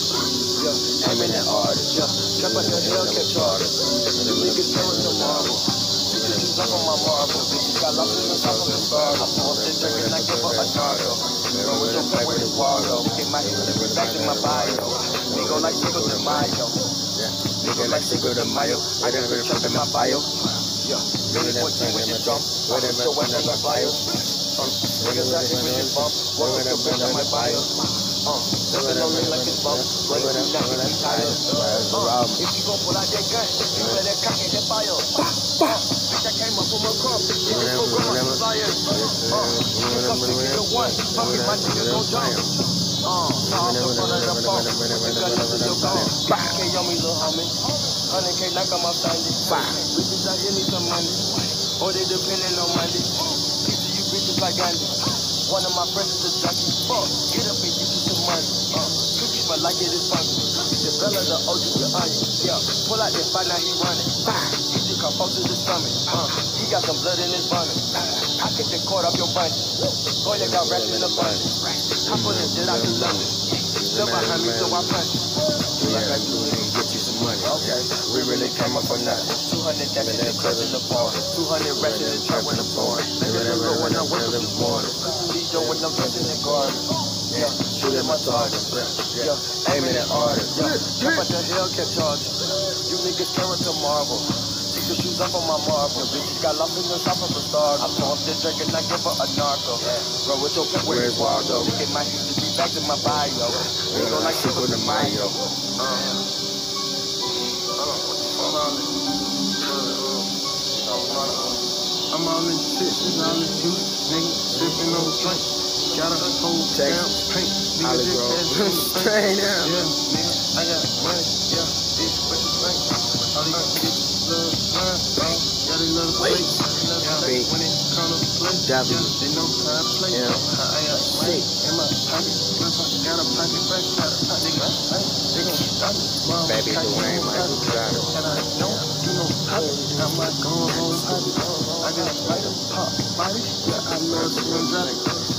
Yeah, aiming at artists. Yeah, trap out the hell, catch. The niggas throwing the marble. Bitches up on my marble. Bitches got lost in the top of the bar. I'm on the jerk and I give up a cargo. Bro, with your play with the Waldo. Get my history back in my bio. We go like Cinco de Mayo. We go like Cinco de Mayo. I got a trap in my bio. Yeah, really 14 with your drum. I put your ass on my bio. Niggas out here with your bump. Welcome to bitch on my bio. The if you gon' pull out that gun, you better cock it that bitch, I came up from a crumb. Niggas go grab my supplier. Uh, niggas come stick it to one. Fuck my niggas gon' jump. I'm in front of the phone. Nigga, this is your gun. 50K on me, little homie. 100K knock my Sunday. Bitches out here need some money. Or they depending on money. Picture you bitches like Gandhi. One of my friends is a junkie. Fuck, get up money. Uh, cookie smell like it is funky. The fella, the OG, the onion. Yeah, pull out that fight, now he running. He just come up to the stomach. Uh, he got some blood in his vomit. I get the cord off your bunny. Boy, you got rats in the bunny. Hop on this, did I do London? Still behind me, so I punch. Do like I do, nigga. Get you some money. Okay, We really came up for nothing. 200 that's in the clutch in the bar. 200 rats in the trap when the. Let it roll when I wake up this morning. Dough when I'm touching the garden. Yeah, shoot at my target. Yeah, aiming at artists. Yeah, jump out the hell, catch charges. You niggas turn to Marvel. Take the shoes off on my marble. Bitches got lost in the south of the stars. I pumped the drink and I give her a narco. Bro, with your pet, where's Waldo? Look at my be back to my bio. We go like Cinco de Mayo. I'm all in Texas, all in juice, nigga, sipping on drink. Got a whole down paint, nigga, just cash money. Straight. Yeah, nigga, I got money, yeah, bitch, what you think? All these bitches love mine. Yeah, they love the play, they love the play. When it come to play, yeah, they know how to play. Yeah. I got money in my pocket, plus I got a pocket back, got a pocket back, they gon' stop it. Baby Dwayne, Michael stop it. Jordan. And I don't do no pocket, got my gun on pocket. I got like a pop body, yeah, I love the exotic. Yeah,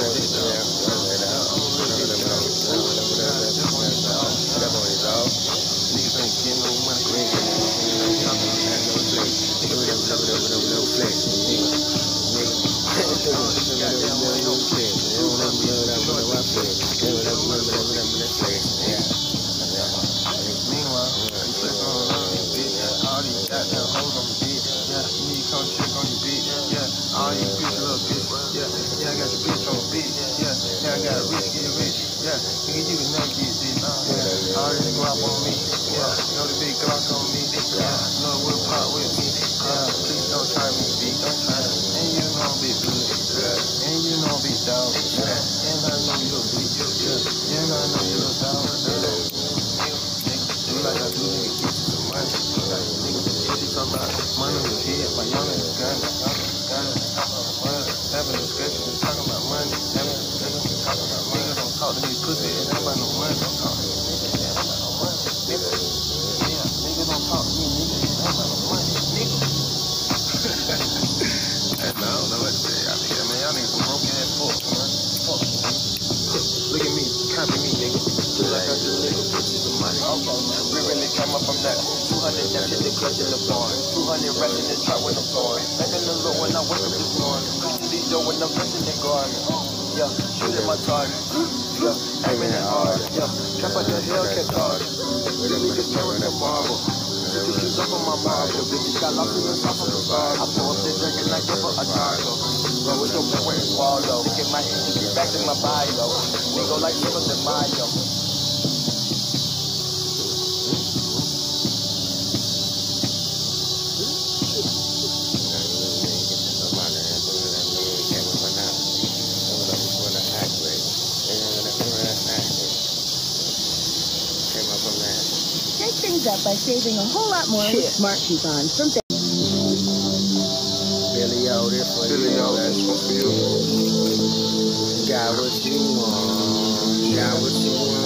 Glock on me. Yeah, know whip pop with me. Yeah, please don't try me, B. Don't try me. And you know I'm good. And you big dog. Yeah, and I know you'll be, Yeah, and I know you a dog. Yeah, do like I do, nigga, get you some money. Like, you talking about? Money on your head, my young nigga got that. 200 dash in the clutch in the barn. 200 rest in the trap with a bar. Back in the low when I wake up this morning. These dough when I'm dressing the garden. Yeah, shooting my target. Yeah, aiming it hard. Yeah, cap out the Hellcat target. These niggas carrying the marble. The shoes up on my marble. Bitches got lost in the sauce on the bar. I pour up the drink and I give her a taco. Roll with your boy and Waldo. Get my hands to get back to my bio. Go like Cinco de Mayo. Shake things up by saving a whole lot more with smart coupons from Billy O, this for Billy you. O, That's this one for you. Got what you want. Got what you want.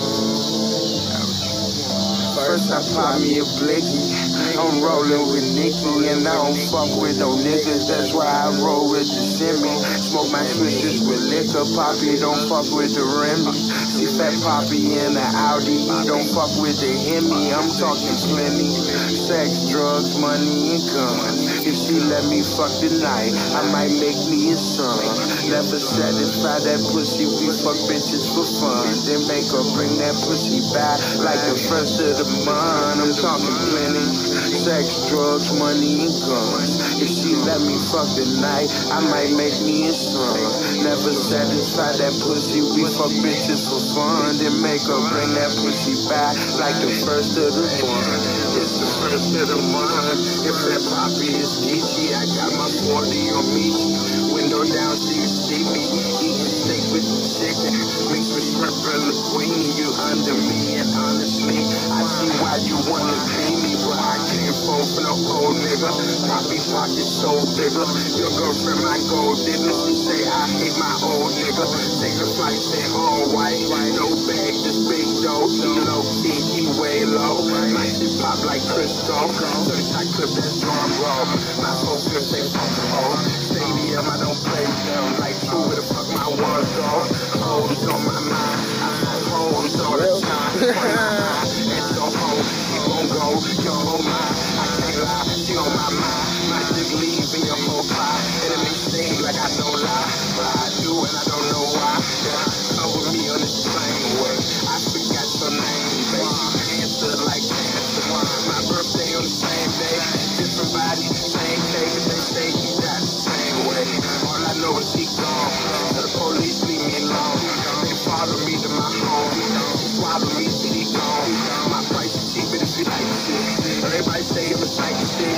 First I pop me a blicky. I'm rolling with Nicky and I don't fuck with no niggas. That's why I roll with the Simi. Smoke my switches with liquor. Poppy don't fuck with the Remy. Fat Poppy in the Audi. Don't fuck with the Hemi. I'm talking plenty. Sex, drugs, money, and guns. If she let me fuck tonight, I might make me a son. Never satisfy that pussy. We fuck bitches for fun. Then make her bring that pussy back like the first of the month. I'm talking plenty. Sex, drugs, money, and guns. Let me fuck tonight, I might make me a son. Never satisfy that pussy. We fuck bitches for fun. Then make her bring that pussy back like the first of the month. It's the first of the month. If that poppy is Geechee, I got my 40 on me. Window down so you see me. Eating chicken. Mixed with shrimp and linguine. You under me, and honestly, I see why you wanna be me. But I can't fall for no old nigga. Poppy pocket so bigger. Your girlfriend, my gold digger. She say I hate my old nigga. Take the flight, say all white. No bag, just big dough. He low key, he way low. My shit pop like crystal. Search I clip that drum roll. My focus say fuck the hoe. Stadium, I don't play them. Like true, where the fuck my ones go? Hoes shit.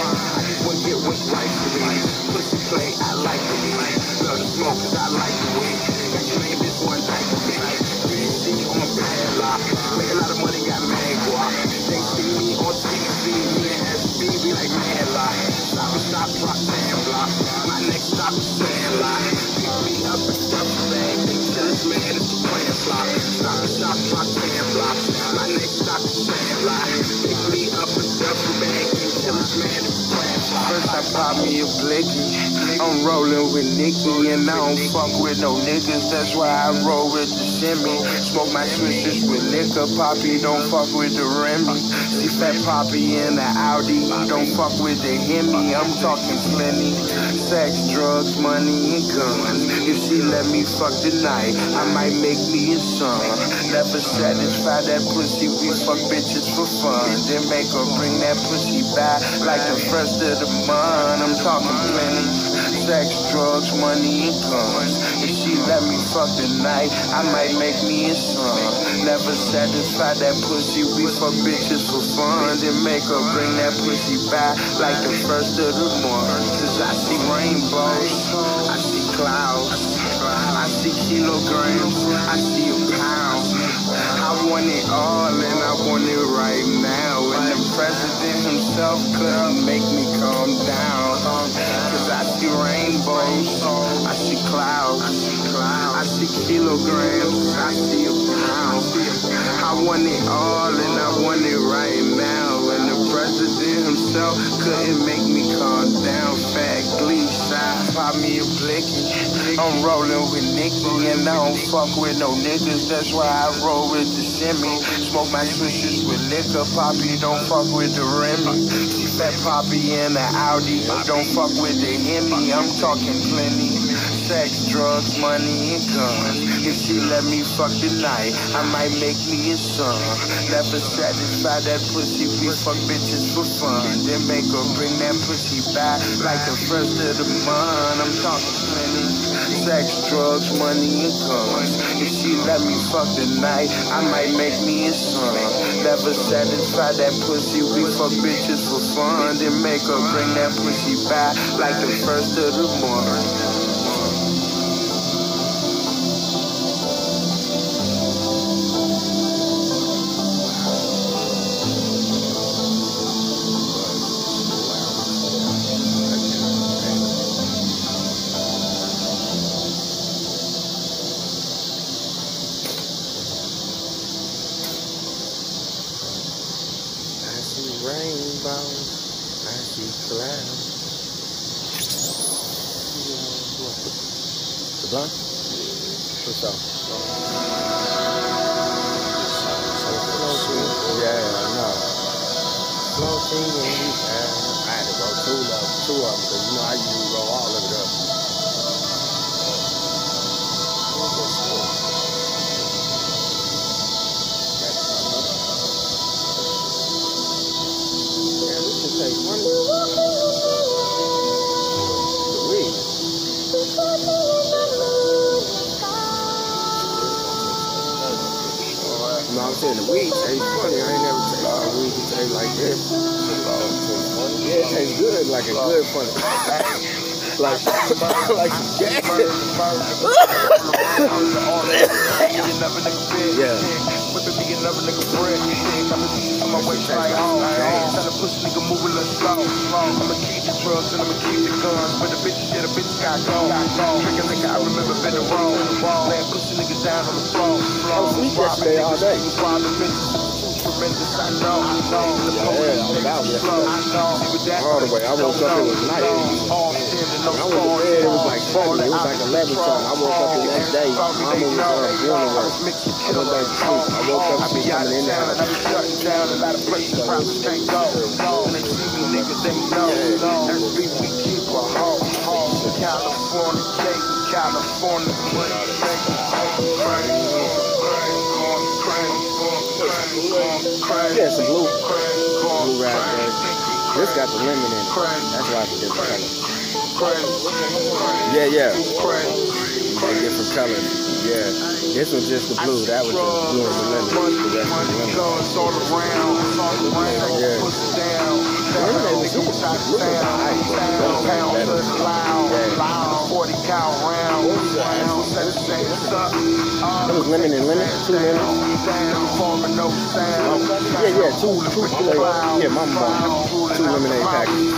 Wanna get what's right for me. Pussy play, I like the weed. Love the smoke, cause I like the weed. Got you name this one type of me. BC on padlock. Make a lot of money, got mad guap. They see me on TV, me and SB, we like mad lie. Stop stop, drop, damn block. My next stop is Sandlot. Pick me up and stuff the bag. This man it's the plan slot. Stop and stop, drop, damn block. Pop me a blicky. I'm rolling with Nicky and I don't fuck with no niggas. That's why I roll with the Simi. Smoke my switches with liquor. Poppy don't fuck with the Remy. See fat Poppy in the Audi. Don't fuck with the Hemi. I'm talking plenty. Sex, drugs, money, and guns. If she let me fuck tonight, I might make me a son. Never satisfy that pussy. We fuck bitches for fun. Then make her bring that pussy back like the first of the month. I'm talking plenty. Sex, drugs, money, and guns. If she let me fuck tonight, I might make me a son. Never satisfy that pussy, we fuck bitches for fun. Then make her bring that pussy back like the first of the month. Cause I see rainbows, I see clouds, I see kilograms, I see a pound. I want it all and I want it right now. And the president himself couldn't make me calm down. Cause I see rainbows, I see clouds, I see kilograms, I see a pound. I want it all and I want it right now. Himself couldn't make me calm down. Fat glee side, pop me a blicky. I'm rolling with Nicky and I don't fuck with no niggas. That's why I roll with the shimmy. Smoke my switches with liquor. Poppy don't fuck with the Remy. See fat Poppy in the Audi. Don't fuck with the Hemi. I'm talking plenty. Sex, drugs, money, and guns. If she let me fuck tonight, I might make me a son. Never satisfy that pussy, we fuck bitches for fun. Then make her bring that pussy back like the first of the month. I'm talking plenty. Sex, drugs, money, and guns. If she let me fuck tonight, I might make me a son. Never satisfy that pussy, we fuck bitches for fun. Then make her bring that pussy back like the first of the month. The blunt? What's? Yeah, I know. Floating in the. I had to go two of two of them, because you know I usually go I'm saying the weed tastes funny. I ain't never tasted a weed that tastes like this. Yeah, it tastes good, like a good funny. like, like gas. yeah. I'ma wait till I home. Tell the pussy nigga move a little slow. I'ma keep the drugs and I'ma keep the guns. But the bitches, yeah, the bitches got gone. Trigger nigga, I remember been the wrong. Laying pussy niggas down on the floor. I was asleep yesterday all day. Tremendous, I know. Yeah, I was out yesterday. All the way. I woke up, it was night. I went to bed, it was like 7. It was like 11 something. I woke up the next day. Mama was uh, to work. I went back to sleep. I woke up, she coming in there. I be shutting down a lot of places probably can't go. When they see me, niggas, they know. SB, we keep a hoe. California cake, California money cake. Yeah, it's a blue, blue raspberry. This got the lemon in it. That's why it's a different color. Yeah, yeah. They different colors. Yeah. This was just the blue. That was the blue and the lemon. The rest was the lemon. Yeah. Lemon was super. Blue was alright, but the lemon was better. Yeah. 40 cal round. It was lemon and lemon. Two lemons. Oh, yeah, yeah. Two, two. Yeah, mama bought two lemonade packages.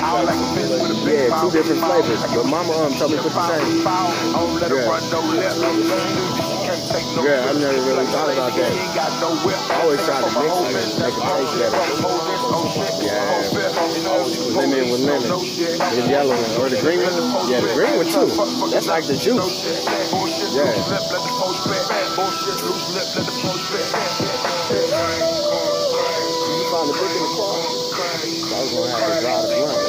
Yeah, two different flavors. But mama um told me to put the same. Yeah. Yeah, I never really thought about that. I always try to mix it and make it taste better. Yeah. Lemon with lemon. The yellow one. Or the green one? Yeah, the green one too. That's like the juice. Yeah. You found the book in the car? I was gonna have to drive the blunt.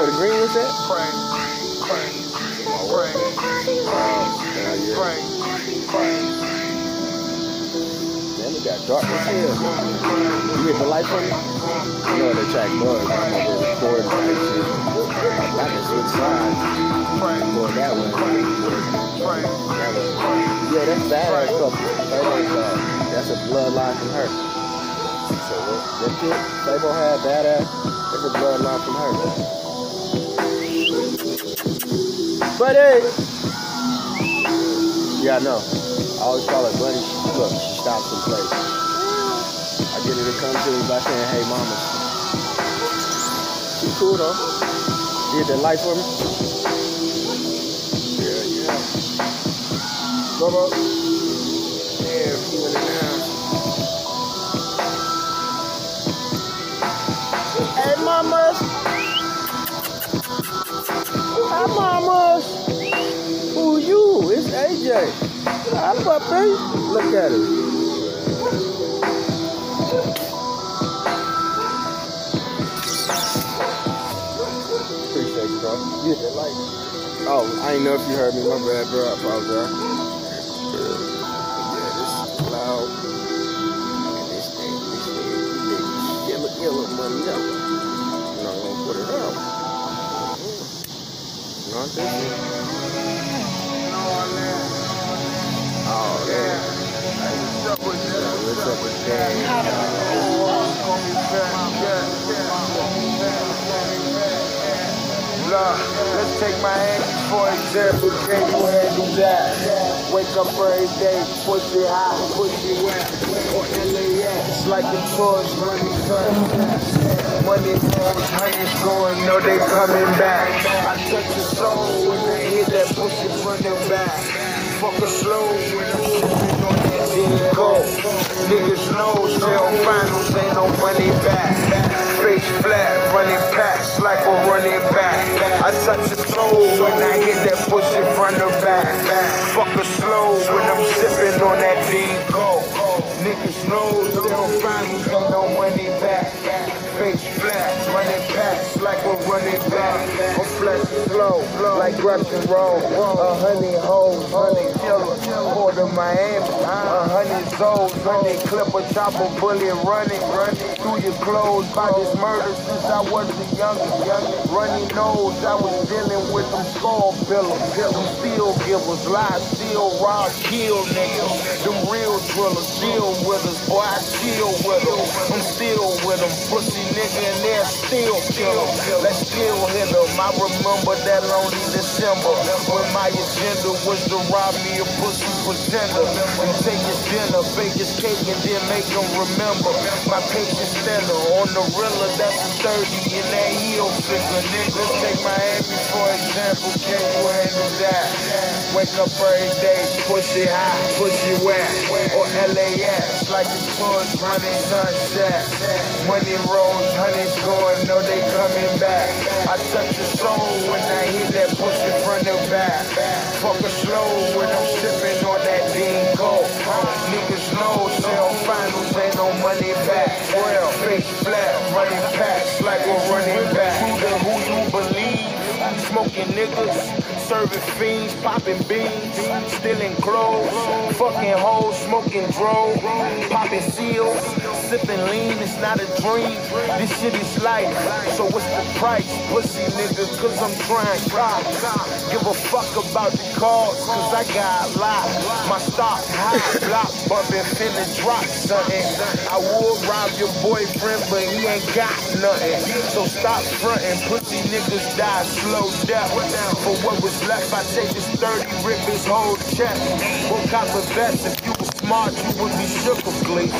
Where the green was at? Oh, yeah. It got dark as hell. You hit the light for me? You know the track was. I'm over recording that shit. I can switch sides. Record that one. That one. Yeah, that's badass couple. Her name's, uh, that's a bloodline from her. So what, what kid Fabo had badass, that's a bloodline from her. Buddy! Yeah, I know. I always call her Buddy. Look, she stops and plays. I get her to come to me by saying, hey, mama. She cool though. Hit that light for me? Yeah, yeah. Bobo. Hi, mamas. Who you? It's AJ. Hi, puppy. Look at it. Appreciate you, bro. You hit that light. Oh, I didn't know if you heard me. My bad, bro. I apologize. Yeah, this is loud. And this thing, this thing, yellow, yellow money. I'm not gonna put it out. This. Oh, yeah. What's up with that? Look, let's take Miami for example. Can you handle that? Wake up every day, high, push it wet. Or LAX, like the tours, money coming. Money goes, honey's going, know they coming back. I touch your soul when they hit that pussy the back. Fuck a slow when I'm sipping on that gin go. Niggas know, sell finals, ain't no money back. Face flat, running packs like a running back. I touch your soul when I hit that pussy the back. Fuck a slow when I'm sipping on that gin go. Niggas know, sell finals, ain't no money back. Like a running back. I'm flesh slow, like and roll. A honey hoes, honey killer, Port of Miami. A honey souls, honey clipper, chopper, bullet running, running through your clothes. By this murder since I was a youngin'. Runny nose, I was dealing with them skull pillars, them steel givers, lie, steal, rob, kill niggas. Them real drillers, deal with us, boy, I chill with them. I'm still with them, pussy nigga, and they're still kill 'em. Let's still hit them. I remember that lonely December when my agenda was to rob me a pussy pretender and take his dinner, bake his cake, and then make him remember my patience thinner on the rilla. That's a 30 in that heel figure. Niggas take Miami for example. Can you handle that? Wake up every day, push it high, push it wet, or LAX like the tours running sunset. Money rolls, honey's going, know they coming back. I touch your soul when I hit that pussy from the back. Fuck a slow when I'm sipping on that Dean Coke. Niggas know sell finals, ain't no money back. Well, face flat, running packs like a running back. Who the who you believe? Smoking niggas, serving fiends, popping beans, stealing clothes, fucking hoes, smoking dro, popping seals, sipping lean. It's not a dream. This shit is life. So what's the price, pussy nigga? Cause I'm trying rock. Give a fuck about the cars, cause I got a lot. My stock high, block bumping, finna drop something. I would rob your boyfriend, but he ain't got nothing. So stop fronting, pussy niggas die slow death. For what was left, I take this 30, rip his whole chest. What cop a vest if you was smart, you would be shook of glee.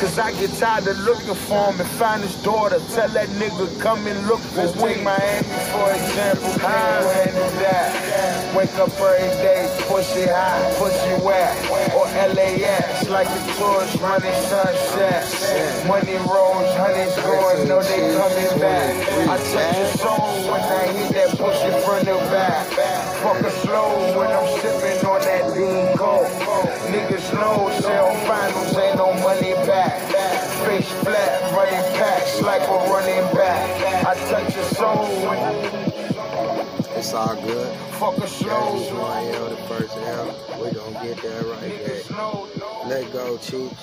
Cause I get tired of looking for him and find his daughter. Tell that nigga come and look for me. Miami, for example, you handle that? Wake up every day, push it high, push it wet. Or LAX, like the tours running sunset. Money rolls, honey's going, know they coming back. I touch your soul when I hit that push it from the back. Fuck a slow when I'm sipping on that Dean Coke. Niggas know sell finals, ain't no money back. Face flat, running packs like a running back. I touch your soul when It's all good. fuck a slow. L, the first L. We gonna get that right there. Let go, Chiefs.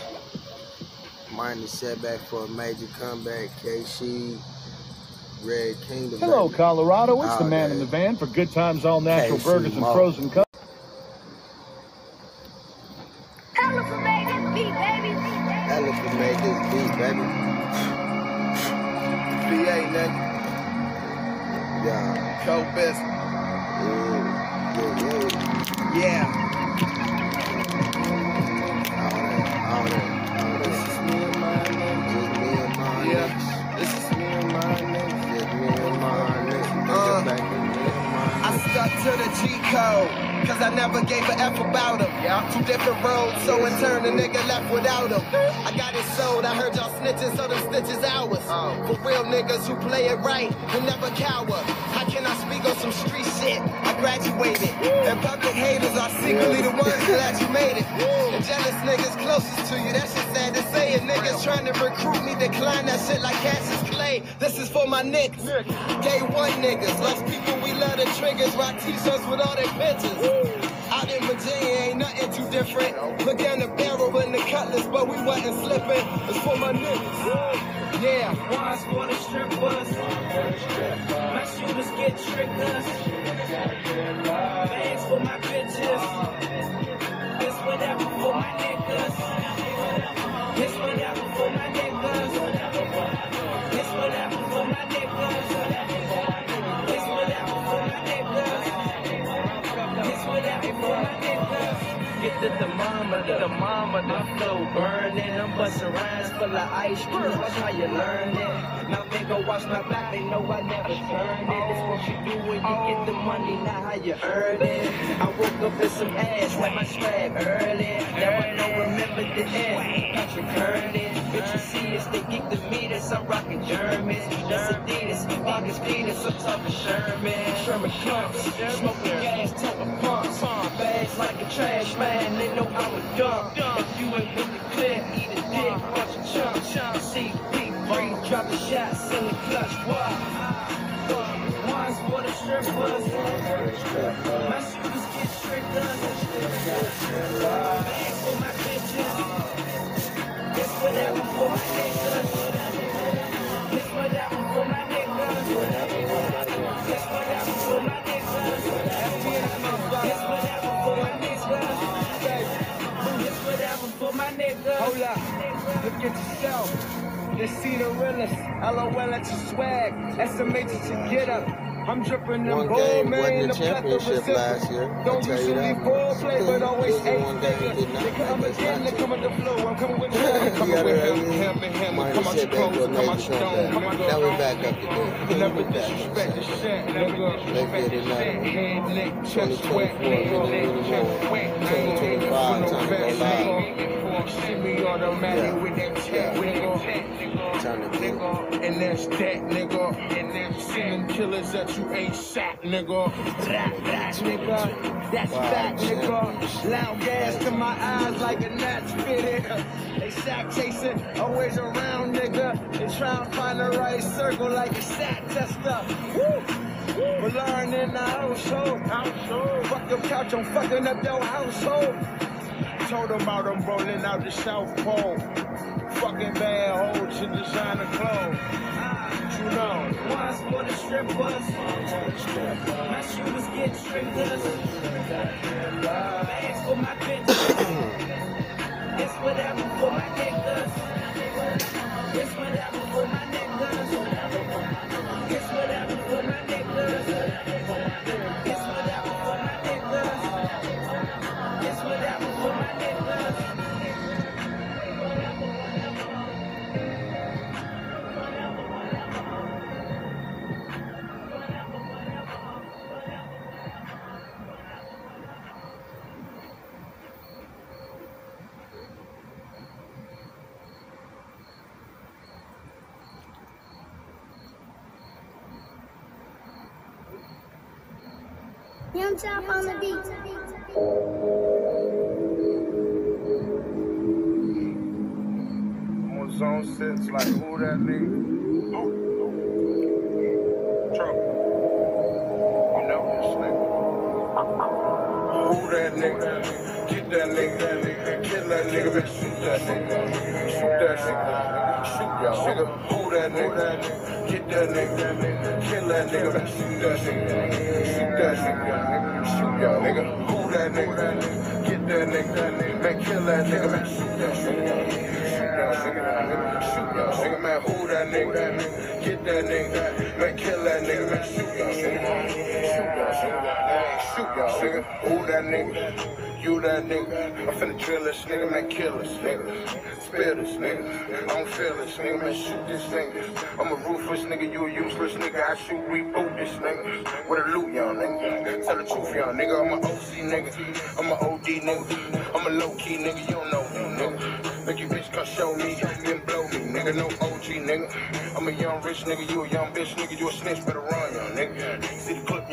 Minor setback for a major comeback. KC, Red Kingdom. Hello, baby. Colorado. It's the All man in the van for Good Times All Natural KC Burgers and Mo. Frozen Cups. Elephant made this beat, baby. VA, nigga. Yeah. Cold best. Yeah, yeah, yeah. Yeah. To the G code, cause I never gave a F about them. Two different roads, so in turn the nigga left without them. I got it sold, I heard y'all snitching, so them stitches ours. For real niggas who play it right and never cower. How can I speak on some street shit? I graduated, and public haters are secretly the ones glad you made it. And jealous niggas closest to you, that shit sad to say. And niggas trying to recruit me, decline that shit like Cassius Clay. This is for my niggas. Day one niggas, lost people, love the triggers. Rock t-shirts with all their pictures. Out in Virginia, ain't nothing too different. Look down the barrel in the cutlass, but we wasn't slipping. It's for my niggas. Yeah. Ones for the strippers. My shooters get triggers. Bags for my bitches. It's whatever for my niggas. It's whatever for my niggas. It's whatever for my niggas. The thermometer, the thermometer, flow burning. I'm busting rhymes full of ice cream. Watch how you learn it. Now they watch my back, they know I never turn it. It's what you do when you get the money, not how you earn it. I woke up in some ass like my swag early. Now I don't remember the end. Patrick Kernan. Bitch, you see it's the geek the meters. I'm rocking Germans. That's Adidas, August Venus. I'm talking Sherman. Sherman clumps. Smoking gas, toting pumps. Bags like a trash man. They know I'm a dump. If you ain't with the clip, eat a dick, bunch of chumps. CP3, drop the shots in the clutch. What? One's for the strippers. My shooters get triggers. Bags for my bitches. It's whatever for my niggas. Hold up. Look at yourself. You see the realest. LOL at your swag. Estimate that you get up. I'm dripping gold, game man. The the championship last year. Don't tell you usually that. ball play, but always eight one game figures. he did not They come make us again, they come with the flow. I'm coming with the. Coming got with it, him, him, and him. Come out your clothes, come your dome, come Now your we back up to. Never disrespect the shit, nigga. Let's get another one. Head lick, chest 2024, wet, nigga. many Chest more. wet, 2025, time to go live. Semi automatic with that tech, nigga. Time to get it. And that's that, nigga. And that's sending killers that you ain't shot, nigga. That, that, nigga. That's Wow, fact, shit. nigga. Loud gas to my eyes like a gnat's fitted. They sack chasing, always around, nigga. They try to find the right circle like a sat tester. Woo! But learn in the household. Fuck your couch, I'm fucking up your household. Told them about them rolling out the South Pole. Fucking bad hoes in designer clothes. You know. One's for the strippers. My shooters get triggers. Bags for my bitches. It's whatever that nigga? Nigga. You that nigga, I'm finna drill this nigga, man, kill this nigga. Spill this nigga, I don't feel this nigga, man, shoot this nigga. I'm a ruthless nigga, you a useless nigga, I shoot, reboot this nigga. With a loot, young nigga. Tell the truth, young nigga, I'm a OC nigga. I'm a OD nigga. I'm a low key nigga, you don't know me, nigga. Make you bitch come show me, then blow me, nigga, no OG nigga. I'm a young rich nigga, you a young bitch nigga, you a snitch, better run, young nigga.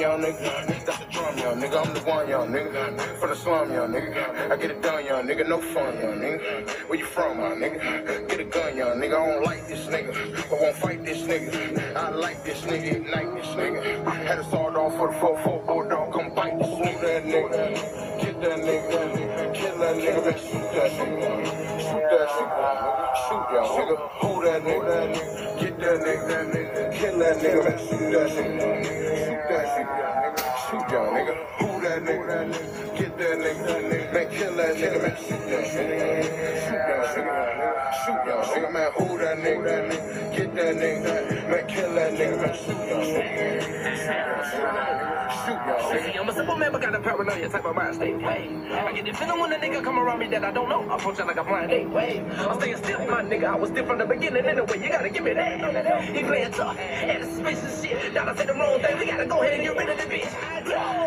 The young nigga, that's the drum, young nigga, I'm the one, young nigga. From the slum, young nigga, I get it done, young nigga, no fun, young nigga. Where you from, my nigga? Get a gun, young nigga, I don't like this nigga, I won't fight this nigga. I like this nigga, ignite this nigga. Had a sawed off for the 4-4 bulldog, come bite this nigga, that nigga. Get that nigga, kill that nigga, man, shoot that nigga. Shoot that nigga, shoot y'all nigga, hold that nigga, get that nigga, kill that nigga, shoot that nigga. Shoot that nigga, shoot y'all nigga, hold that nigga, get that nigga, that shoot that nigga. Shoot y'all nigga, man, hold that nigga, get that nigga, man, kill that nigga, man, shoot y'all nigga. I'm a simple man, but got a paranoia type of mind state. Way. I get the feeling when a nigga come around me that I don't know. I approach it like a blind date. Way. I'm staying still, my nigga. I was still from the beginning anyway. You gotta give me that. He playing tough and suspicious shit. Now I say the wrong thing. We gotta go ahead and get rid of the bitch.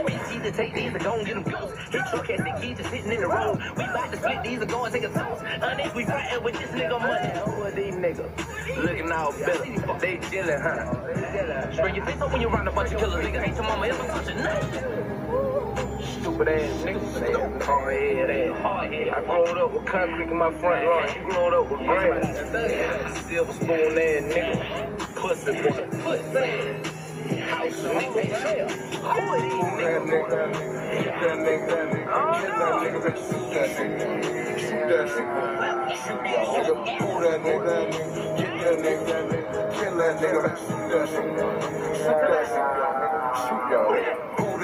Bitch, either take these or go and get them ghosts. Hit your cat the key just sitting in the road. We about to split these or go and take a toast. Honey, we fighting with this nigga money. Who are these niggas? Looking all better. They chillin', huh? Straight your face up when you around a bunch of killers. Nigga ain't your mama ever touch a nut. Stupid ass niggas, hard head ass. I growed up with concrete in my front lawn. You growed up with grass. Silver spoon ass nigga. Pussy boy. Pussy. House nigga. Get that nigga, kill that nigga, shoot that nigga. Shoot that nigga,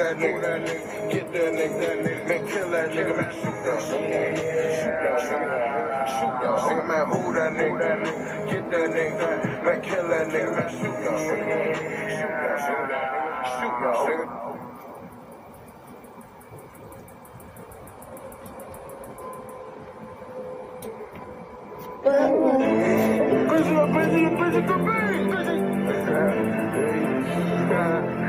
shoot y'all nigga, that nigga, get that nigga, kill that nigga, man, shoot that nigga. Shoot that nigga, shoot that nigga, get that nigga, man, kill that nigga, man, shoot that nigga. Shoot y'all nigga, shoot y'all nigga, man, hold that nigga, get that nigga, man, kill that nigga, man, shoot y'all nigga. Shoot y'all nigga, shoot y'all nigga. Bitch,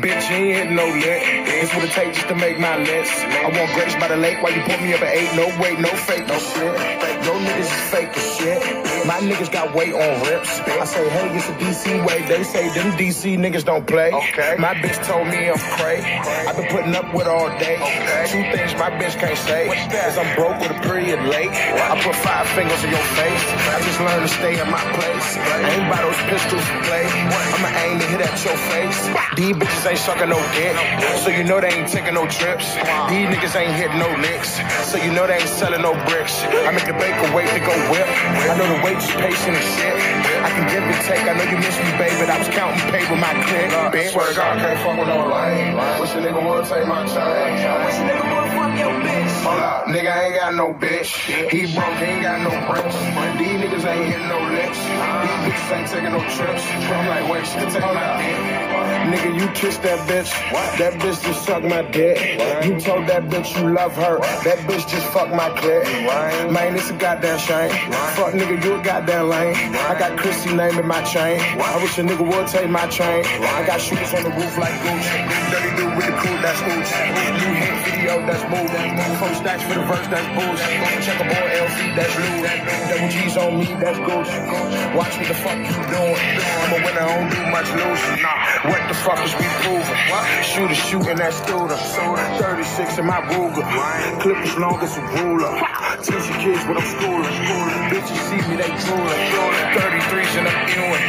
bitch, you ain't no lick. This what it takes just to make my list. I want grace by the lake while you put me up at eight. No wait, no fake, no shit. Your niggas is fake as shit. My niggas got weight on rips. I say, hey, it's a DC way. They say them DC niggas don't play. Okay. My bitch told me I'm cray. I've been putting up with all day. Two things my bitch can't say. Is I'm broke with a period late. I put five fingers in your face. I just learned to stay in my place. I ain't by those pistols to play. I'ma aim to hit at your face. These bitches ain't sucking no dick. So you know they ain't taking no trips. These niggas ain't hitting no licks. So you know they ain't selling no bricks. I make the baker wait to go whip. I know the wait's patient as shit. I can give and take. I know you miss me, baby, but I was counting paper my clip. Bitch, swear to God, I can't fuck with no lame. Wish a nigga would take my chain. Wish a nigga would fuck your bitch. Hold up, nigga ain't got no bitch. He broke, he ain't got no bricks. These niggas ain't hitting no licks. These bitches ain't taking no trips. I'm like, wait, she can take my dick. Nigga, you kissed that bitch. That bitch just suck my dick. You told that bitch you love her. That bitch just fuck my clit. Man, it's a goddamn shame. Fuck nigga, you a goddamn lame. I got Chrissy name in my chain. I wish a nigga would take my chain. I got shooters on the roof like Gucci. Dirty dude with the cool, that's Gucci. You hit video, that's move. Four stacks for the verse, that's bullshit. Check a boy LC, that's loose. Double G's on me, that's Gucci. Watch me the the fuck you doing? I'm a winner, I don't do much losing. Nah, what the fuck is we proving? What? Shooter shooting that scooter. 36 in my Ruger. Clip as long as a ruler. Teach your kids what I'm schooling. Bitches see me, they drooling. 33s and I'm viewing.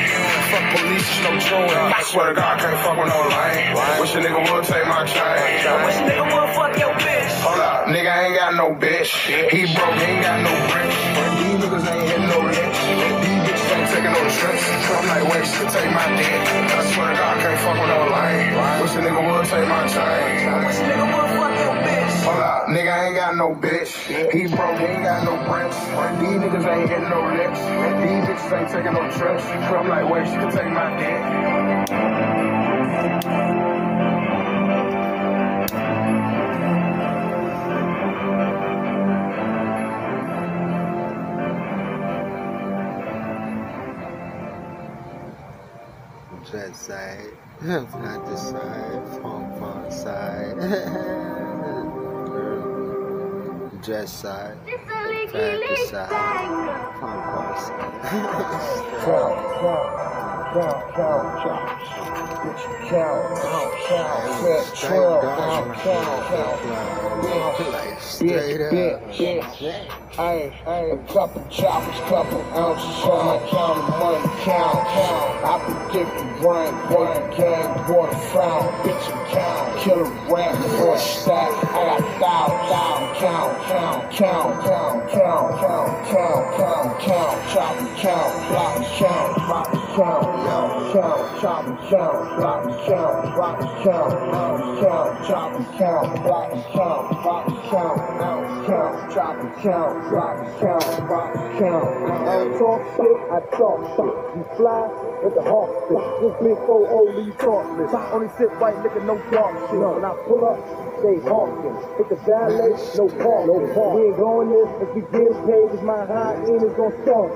Fuck police, no chewing. I swear to God, I can't fuck with no lame. Wish a nigga would take my chain. Wish a nigga would fuck your bitch. Hold up, nigga ain't got no bitch. He broke, he ain't got no bricks. These niggas ain't hitting no licks. These taking no trips. I'm like, wait, take my dick. I swear to God, I can't fuck with no lame. Wish a nigga would take my chain. Wish a nigga would fuck your bitch. Hold up, nigga ain't got no bitch. He broke, he ain't got no bricks. These niggas ain't hitting no licks. These bitches ain't taking no trips. I'm like, wait, she can take my dick. Dress side, from left side, front side, dress side, left side, from front side. Count, count, count. What you count, count, count, set, twelve, count, count, count. Straight Bit, up. bit, bit. Ayy, ayy, a couple choppers, couple ounces on my counter, money count, count. I predict the rain, boy, gang, water fountain, bitch, and count. Killer rap, for a stack, I got thousands, thousands, count, count, count, count, count, count, count, count, count, chopper, count, block, count, block, I talk shit, I talk shit. You fly with the hawk shit. Big old old lead talkless. Only sit white nigga, no dark. When I pull up, stay hawking. Hit the valet, no park. We ain't going this. If we get paid, my high end is gonna start.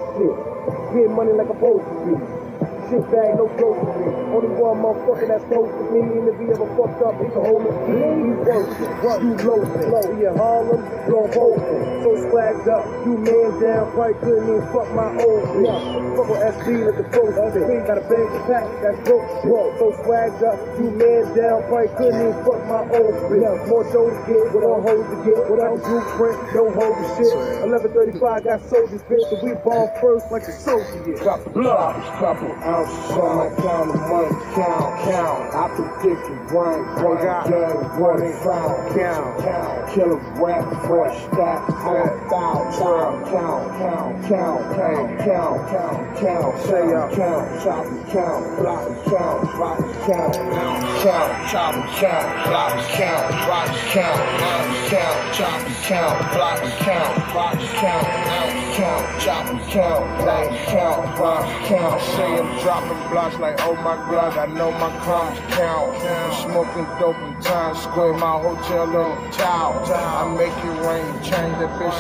Get money like a post. Shit bag, no grocery. Only one motherfucker that's close to me. And if he ever fucked up, he can hold it. He working. You low, low. He in Harlem, don't. So swagged up, you man down. Probably couldn't even fuck my old bitch. Fuck with SB at the post. Got a bang pack, that's broke shit. So swagged up, you man down. Probably couldn't even fuck my old bitch. More dough to get, with all hoes to get. Without blueprint, no hold the shit. 1135 got soldiers, bitch. So we bomb first like the soldier did. Got blood, couple down, count, count, count of money count, count. I predicted one, one gun, one foul, count, count. count, a rap for a stack, for a foul, time, count, count, count, count, count, count, count, say up, count, chop and count, block and count, rock and count, count, chop and count, block and count, rock and count, count, chop and count, block and count, rock and count, count, chop, count, block, count, block, count, say I'm dropping blocks like oh my god, I know my crumbs count. I'm smoking dope in Times Square, my hotel on town. I make it rain, change that bitch.